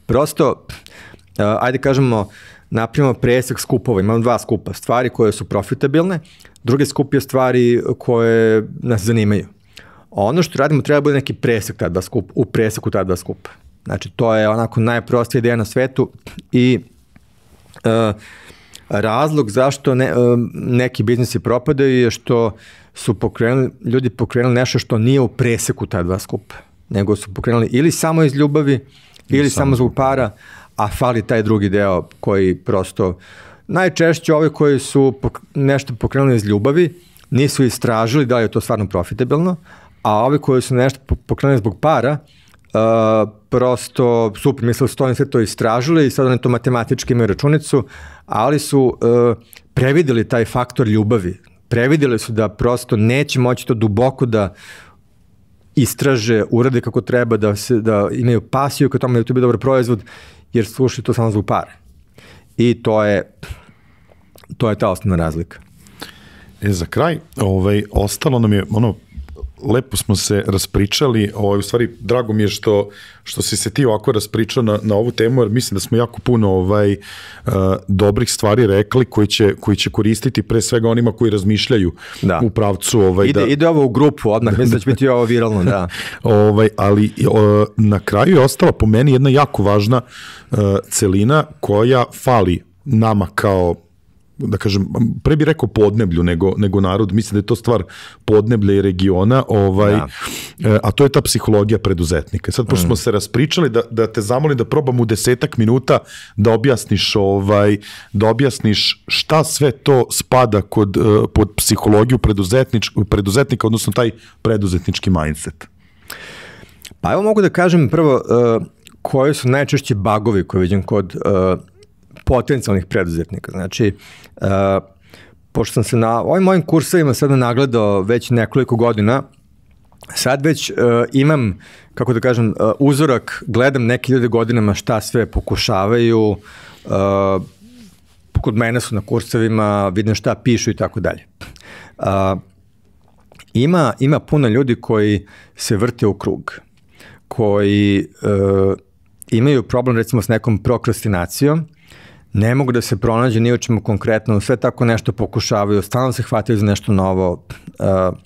Prosto, uh, ajde kažemo, napravimo presek skupova, imamo dva skupa, stvari koje su profitabilne, druge skup je stvari koje nas zanimaju. Ono što radimo treba da bude neki presek ta dva skupa, u preseku ta dva skupa. Znači, to je onako najprostija ideja na svetu i uh, razlog zašto ne, neki biznisi propadaju je što su pokrenuli, ljudi pokrenuli nešto što nije u preseku ta dva skupa, nego su pokrenuli ili samo iz ljubavi, ili samo zbog para, a fali taj drugi deo koji prosto, najčešće ovi koji su pok nešto pokrenuli iz ljubavi, nisu istražili da li je to stvarno profitabilno, a ovi koji su nešto pokrenuli zbog para, uh, prosto super, mislili su to, oni sve to istražili i sad oni to matematički imaju računicu, ali su uh, prevideli taj faktor ljubavi. Prevideli su da prosto neće moći to duboko da istraže, urade kako treba, da, se, da imaju pasiju kao tome da to bi dobar proizvod, jer slušaju to samo zbog pare. I to je, to je ta osnovna razlika.
E, za kraj, ovaj, ostalo nam je ono lepo smo se raspričali, ovaj, u stvari drago mi je što, što si se ti ovako raspričao na, na ovu temu, jer mislim da smo jako puno ovaj, uh, dobrih stvari rekli koji će, koji će koristiti pre svega onima koji razmišljaju da. u pravcu. Ovaj,
ide,
da,
ide ovo u grupu odmah, mislim da će biti ovo viralno, da.
ovaj, ali uh, na kraju je ostala po meni jedna jako važna uh, celina koja fali nama kao da kažem, pre bi rekao podneblju nego, nego narod, mislim da je to stvar podneblja i regiona, ovaj, da. E, a to je ta psihologija preduzetnika. Sad, pošto mm. smo se raspričali, da, da te zamolim da probam u desetak minuta da objasniš, ovaj, da objasniš šta sve to spada kod, e, pod psihologiju preduzetnika, odnosno taj preduzetnički mindset.
Pa evo mogu da kažem prvo, uh, koji su najčešće bagovi koje vidim kod uh, potencijalnih preduzetnika. Znači, uh, pošto sam se na ovim mojim kursevima sada nagledao već nekoliko godina, sad već uh, imam, kako da kažem, uh, uzorak, gledam neke ljude godinama šta sve pokušavaju, uh, kod mene su na kursevima, vidim šta pišu i tako dalje. Ima, ima puno ljudi koji se vrte u krug, koji uh, imaju problem recimo s nekom prokrastinacijom, ne mogu da se pronađe ni u čemu konkretno, sve tako nešto pokušavaju, stalno se hvataju za nešto novo. Uh,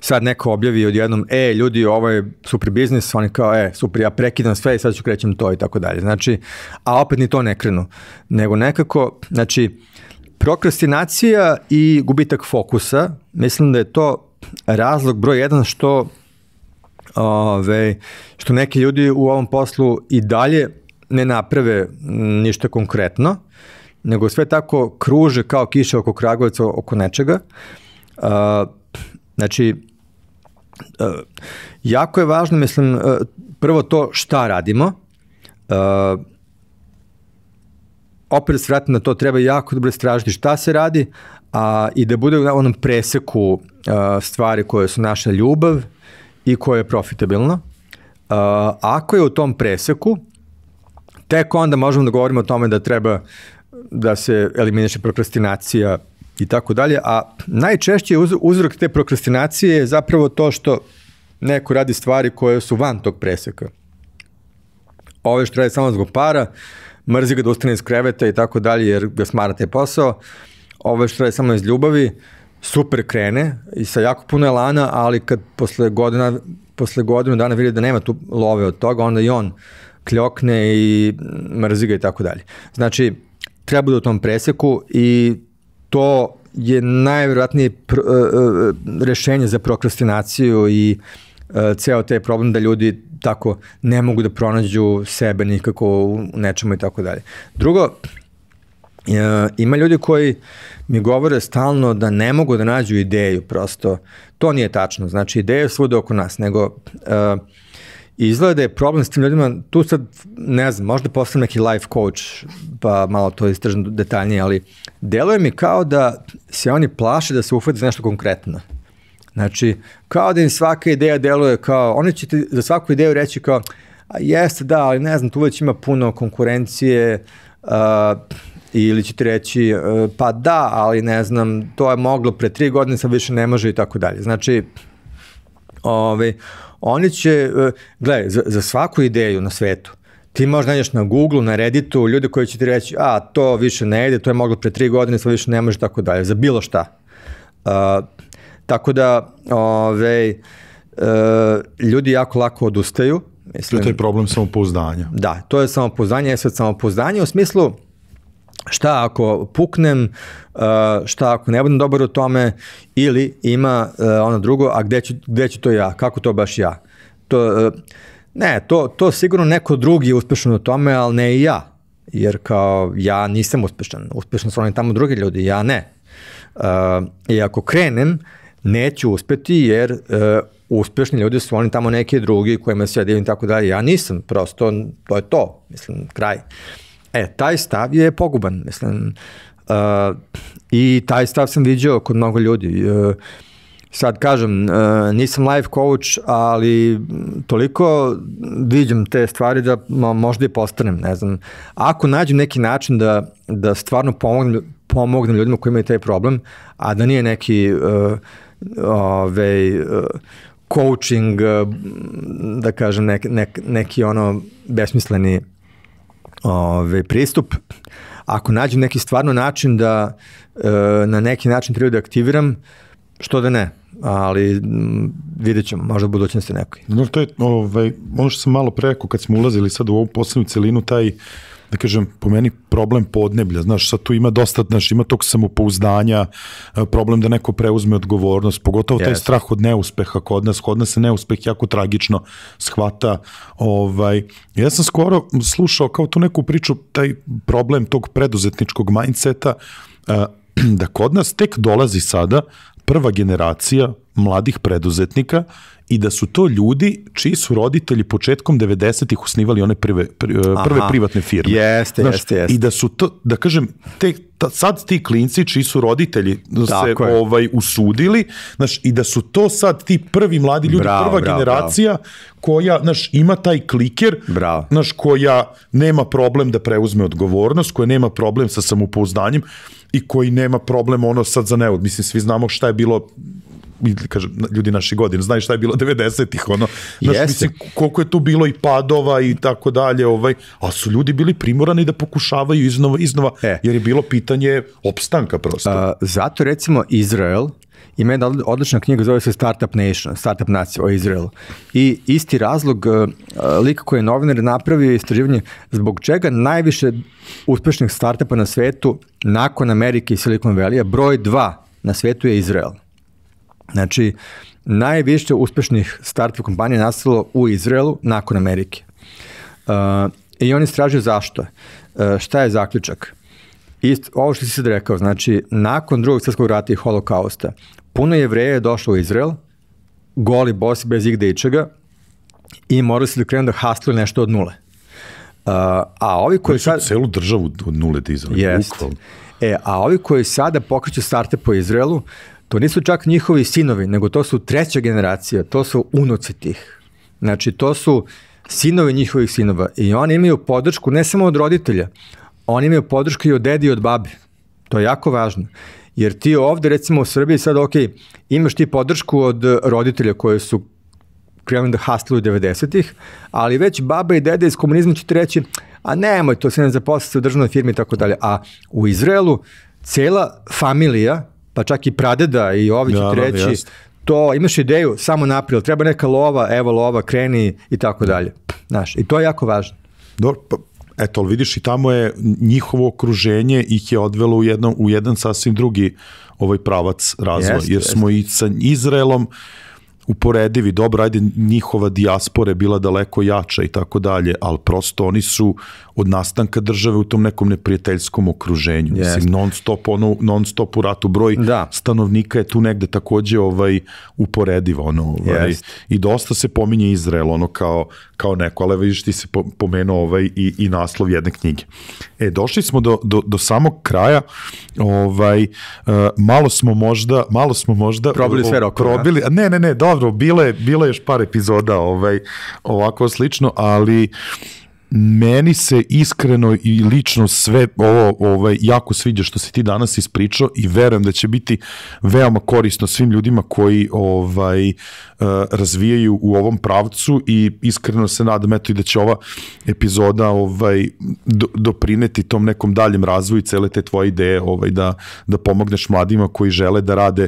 sad neko objavi odjednom, e, ljudi, ovo je super biznis, oni kao, e, super, ja prekidam sve i sad ću krećem to i tako dalje. Znači, a opet ni to ne krenu. Nego nekako, znači, prokrastinacija i gubitak fokusa, mislim da je to razlog broj jedan što ove, što neki ljudi u ovom poslu i dalje ne naprave ništa konkretno, nego sve tako kruže kao kiša oko Kragujevca, oko nečega. Znači, jako je važno, mislim, prvo to šta radimo, opet se vratim na to, treba jako dobro istražiti šta se radi, a, i da bude u onom preseku stvari koje su naša ljubav i koje je profitabilno. Ako je u tom preseku, tek onda možemo da govorimo o tome da treba da se eliminiše prokrastinacija i tako dalje, a najčešće uz, uzrok te prokrastinacije je zapravo to što neko radi stvari koje su van tog preseka. Ove što radi samo zbog para, mrzi ga da ustane iz kreveta i tako dalje jer ga smara taj posao, ove što radi samo iz ljubavi, super krene i sa jako puno elana, ali kad posle godina, posle godinu dana vidi da nema tu love od toga, onda i on kljokne i mrzi ga i tako dalje. Znači, treba da u tom preseku i to je najverovatnije pr, uh, uh, rešenje za prokrastinaciju i uh, ceo taj problem da ljudi tako ne mogu da pronađu sebe nikako u nečemu i tako dalje. Drugo, E, ima ljudi koji mi govore stalno da ne mogu da nađu ideju, prosto to nije tačno. Znači, ideja je svuda oko nas, nego uh, izgleda da je problem s tim ljudima, tu sad, ne znam, možda postavim neki life coach, pa malo to istražim detaljnije, ali deluje mi kao da se oni plaše da se ufati za nešto konkretno. Znači, kao da im svaka ideja deluje kao, oni će ti za svaku ideju reći kao, a jeste da, ali ne znam, tu već ima puno konkurencije, uh, ili ćete reći e, pa da, ali ne znam, to je moglo pre tri godine, sad više ne može i tako dalje. Znači, ove, oni će, e, gledaj, za, za svaku ideju na svetu, ti možda nađeš na Google, na Redditu, ljude koji će ti reći, a, to više ne ide, to je moglo pre tri godine, sad više ne može, tako dalje, za bilo šta. Uh, tako da, ove, uh, ljudi jako lako odustaju.
Mislim, to je taj problem samopouzdanja.
Da, to je samopouzdanje, je sad samopouzdanje u smislu, šta ako puknem, uh, šta ako ne budem dobar u tome, ili ima uh, ono drugo, a gde ću, gde ću to ja, kako to baš ja. To, uh, ne, to, to sigurno neko drugi je uspešan u tome, ali ne i ja. Jer kao ja nisam uspešan, uspešan su oni tamo drugi ljudi, ja ne. I ako krenem, neću uspeti jer uspešni ljudi su oni tamo neki drugi kojima se ja divim tako dalje. Ja nisam, prosto to je to, mislim, kraj. Uh, E, taj stav je poguban, mislim. Uh, I taj stav sam viđao kod mnogo ljudi. Uh, sad kažem, uh, nisam life coach, ali toliko viđam te stvari da možda i postanem, ne znam. Ako nađem neki način da, da stvarno pomognem, pomognem ljudima koji imaju taj problem, a da nije neki uh, ove, uh, coaching, uh, da kažem, nek, nek, neki ono besmisleni ove, pristup. Ako nađem neki stvarno način da e, na neki način treba da aktiviram, što da ne, ali m, vidjet ćemo, možda u budućnosti nekoj.
No, to je ovaj, ono što sam malo preko kad smo ulazili sad u ovu poslednju celinu, taj uh, da kažem, po meni problem podneblja, znaš, sad tu ima dosta, znaš, ima tog samopouzdanja, e, problem da neko preuzme odgovornost, pogotovo yes. taj strah od neuspeha kod nas, kod nas se neuspeh jako tragično shvata, ovaj, ja sam skoro slušao kao tu neku priču, taj problem tog preduzetničkog mindseta, e, da kod nas tek dolazi sada prva generacija mladih preduzetnika i da su to ljudi čiji su roditelji početkom 90-ih osnivali one prve, prve Aha, privatne firme.
Jeste, Znaš, jeste, jeste.
I da su to, da kažem, te, ta, sad ti klinci čiji su roditelji Tako se je. ovaj usudili, znaš, i da su to sad ti prvi mladi ljudi, bravo, prva bravo, generacija bravo. koja, znaš, ima taj kliker, bravo. znaš, koja nema problem da preuzme odgovornost, koja nema problem sa samopouzdanjem i koji nema problem ono sad za neod. Mislim, svi znamo šta je bilo kažem, ljudi naši godine, znaju šta je bilo 90-ih, ono, znaš,
Jeste.
mislim, koliko je tu bilo i padova i tako dalje, ovaj, a su ljudi bili primorani da pokušavaju iznova, iznova,
E.
jer je bilo pitanje opstanka prosto.
A, zato recimo Izrael ima jedna odli- odlična knjiga, zove se Startup Nation, Startup Nacija o Izraelu. I isti razlog, a, lik koji je novinar napravio istraživanje zbog čega najviše uspešnih startupa na svetu nakon Amerike i Silicon Valley, broj dva na svetu je Izrael. Znači, najviše uspešnih startup kompanija je nastalo u Izraelu nakon Amerike. Uh, I on istražio zašto. Uh, šta je zaključak? Ist, ovo što si sad rekao, znači, nakon drugog svjetskog rata i holokausta, puno jevreja je došlo u Izrael, goli bosi bez igde ičega, i morali su da krenu da hastluju nešto od nule. Uh, a ovi koji
su
sad...
celu državu od nule dizali,
Jest.
bukvalno.
E, a ovi koji sada pokreću starte po Izraelu, to nisu čak njihovi sinovi, nego to su treća generacija, to su unuci tih. Znači, to su sinovi njihovih sinova i oni imaju podršku ne samo od roditelja, oni imaju podršku i od dedi i od babe. To je jako važno. Jer ti ovde, recimo u Srbiji, sad, ok, imaš ti podršku od roditelja koji su krenuli da hastluju 90-ih, ali već baba i deda iz komunizma će ti reći, a nemoj, to se ne zaposli se u državnoj firmi i tako dalje. A u Izraelu cela familija, pa čak i pradeda i ovi će ti
da,
reći,
jest.
to imaš ideju, samo naprijed, treba neka lova, evo lova, kreni i tako dalje. Znaš, i to je jako važno.
Dobro, pa, eto, ali vidiš i tamo je njihovo okruženje ih je odvelo u, jedno, u jedan sasvim drugi ovaj pravac razvoja, jer smo i sa Izraelom uporedivi, dobro, ajde, njihova dijaspora je bila daleko jača i tako dalje, ali prosto oni su od nastanka države u tom nekom neprijateljskom okruženju.
Jeste.
Mislim, non stop, ono, non stop u ratu broj
Da.
stanovnika je tu negde takođe ovaj uporediv ono ovaj
Jest.
i dosta se pominje Izrael ono kao kao neko ali vidiš ti se po- pomenuo ovaj i, i naslov jedne knjige. E došli smo do, do, do samog kraja. Ovaj e, malo smo možda malo smo možda
Probili sve rokove?
Probili, ne ne ne, dobro, bile bile još par epizoda ovaj ovako slično, ali meni se iskreno i lično sve ovo ovaj jako sviđa što si ti danas ispričao i verujem da će biti veoma korisno svim ljudima koji ovaj eh, razvijaju u ovom pravcu i iskreno se nadam eto i da će ova epizoda ovaj do, doprineti tom nekom daljem razvoju cele te tvoje ideje ovaj da da pomogneš mladima koji žele da rade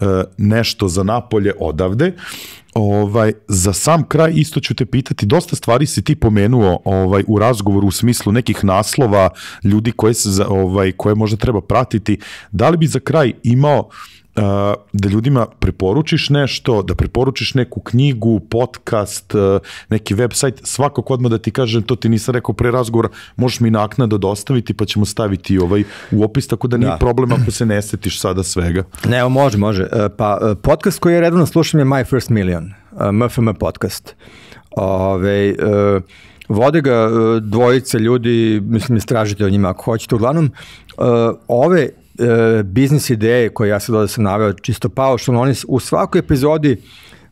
eh, nešto za napolje odavde Ovaj za sam kraj isto ću te pitati dosta stvari si ti pomenuo ovaj u razgovoru u smislu nekih naslova ljudi koje se ovaj koje možda treba pratiti. Da li bi za kraj imao uh, da ljudima preporučiš nešto, da preporučiš neku knjigu, podcast, neki website, svakako odmah da ti kažem, to ti nisam rekao pre razgovora, možeš mi naknadno dostaviti pa ćemo staviti ovaj u opis, tako da nije
Da.
problem ako se ne setiš sada svega.
Ne, evo, može, može. E, Pa, e, podcast koji ja redovno slušam je My First Million, e, MFM podcast. Ove, e, vode ga e, dvojice ljudi, mislim, istražite o njima ako hoćete. Uglavnom, e, ove e, biznis ideje koje ja sad ovde sam naveo, čisto paušalno, oni s- u svakoj epizodi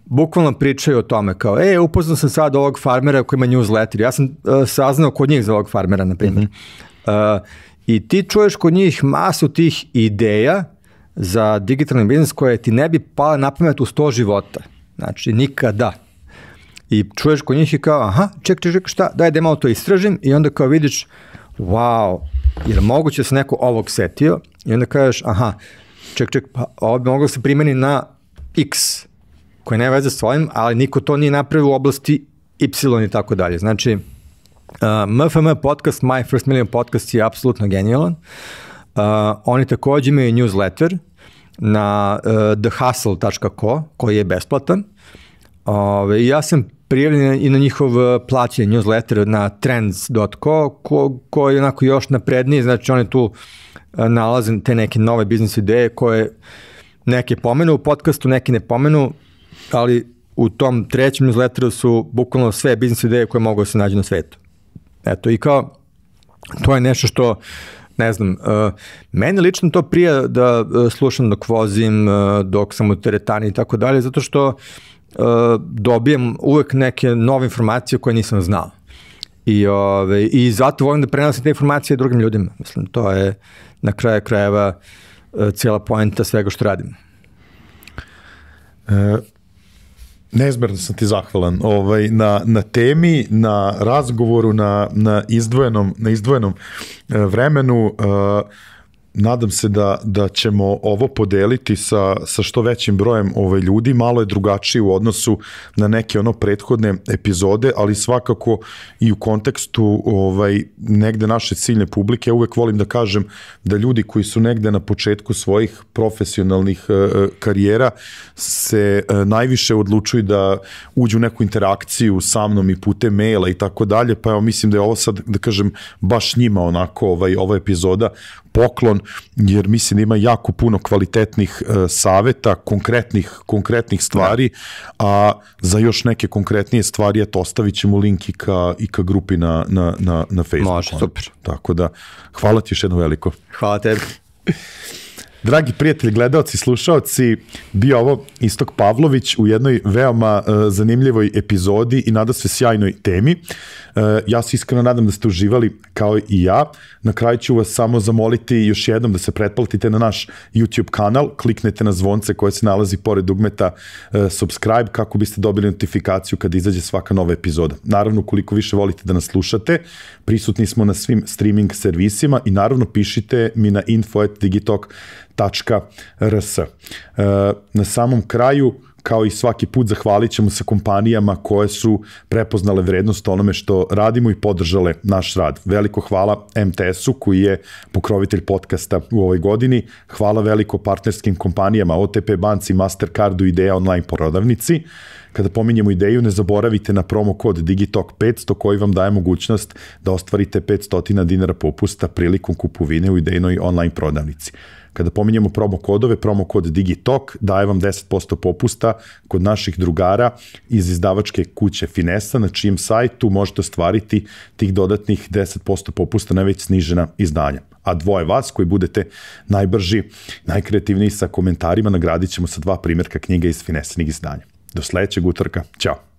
bukvalno pričaju o tome, kao, e, upoznao sam sad ovog farmera koji ima newsletter. Ja sam e, saznao kod njih za ovog farmera, na primjer. E, I ti čuješ kod njih masu tih ideja za digitalni biznis koje ti ne bi pala na pamet u sto života. Znači, nikada. I čuješ kod njih i kao, aha, ček, ček, ček, šta, daj da malo to istražim i onda kao vidiš, wow, jer moguće da se neko ovog setio i onda kažeš, aha, ček, ček, pa ovo bi moglo da se primeni na X, koje nema veze s svojim, ali niko to nije napravio u oblasti Y i tako dalje. Znači, Uh, MFM podcast, My First Million podcast je apsolutno genijalan. Uh, oni takođe imaju newsletter na uh, thehustle.co koji je besplatan. I ja sam prijavljen i na njihov uh, plaćen newsletter na trends.co ko, koji je onako još napredniji, znači oni tu uh, nalaze te neke nove biznis ideje koje neke pomenu u podcastu, neke ne pomenu, ali u tom trećem newsletteru su bukvalno sve biznis ideje koje mogu da se nađu na svetu. Eto, i kao, to je nešto što, ne znam, uh, meni lično to prija da uh, slušam dok vozim, uh, dok sam u teretani i tako dalje, zato što uh, dobijem uvek neke nove informacije koje nisam znao. I, ove, I zato volim da prenosim te informacije drugim ljudima. Mislim, to je na kraju krajeva uh, cijela poenta svega što radim.
E, nezmerno sam ti zahvalan ovaj, na, na temi, na razgovoru, na, na, izdvojenom, na izdvojenom vremenu. E, nadam se da, da ćemo ovo podeliti sa, sa što većim brojem ovaj, ljudi, malo je drugačije u odnosu na neke ono prethodne epizode, ali svakako i u kontekstu ovaj, negde naše ciljne publike, ja uvek volim da kažem da ljudi koji su negde na početku svojih profesionalnih e, karijera se e, najviše odlučuju da uđu u neku interakciju sa mnom i putem maila i tako dalje, pa evo mislim da je ovo sad, da kažem, baš njima onako ovaj, ova epizoda poklon, jer mislim da ima jako puno kvalitetnih uh, saveta, konkretnih, konkretnih stvari, a za još neke konkretnije stvari, eto, ostavit ćemo link i ka, i ka grupi na, na, na, na Facebooku.
Može, super.
Tako da, hvala ti još jedno veliko.
Hvala tebi.
Dragi prijatelji, gledalci, slušaoci, bio ovo Istok Pavlović u jednoj veoma uh, zanimljivoj epizodi i nada sve sjajnoj temi. Uh, ja se iskreno nadam da ste uživali kao i ja. Na kraju ću vas samo zamoliti još jednom da se pretplatite na naš YouTube kanal, kliknete na zvonce koje se nalazi pored dugmeta uh, subscribe kako biste dobili notifikaciju kad izađe svaka nova epizoda. Naravno, koliko više volite da nas slušate, prisutni smo na svim streaming servisima i naravno pišite mi na info.digitalk.rs. Na samom kraju, kao i svaki put zahvalit ćemo se kompanijama koje su prepoznale vrednost onome što radimo i podržale naš rad. Veliko hvala MTS-u koji je pokrovitelj podcasta u ovoj godini. Hvala veliko partnerskim kompanijama OTP banci, Mastercardu i Ideja online prodavnici. Kada pominjemo ideju, ne zaboravite na promo kod Digitalk 500 koji vam daje mogućnost da ostvarite 500 dinara popusta prilikom kupovine u idejnoj online prodavnici. Kada pominjemo promo kodove, promo kod Digitalk daje vam 10% popusta kod naših drugara iz izdavačke kuće Finesa, na čijem sajtu možete ostvariti tih dodatnih 10% popusta na već snižena izdanja a dvoje vas koji budete najbrži, najkreativniji sa komentarima nagradit ćemo sa dva primjerka knjiga iz Finesenih izdanja. Do sledećeg utorka. Ćao!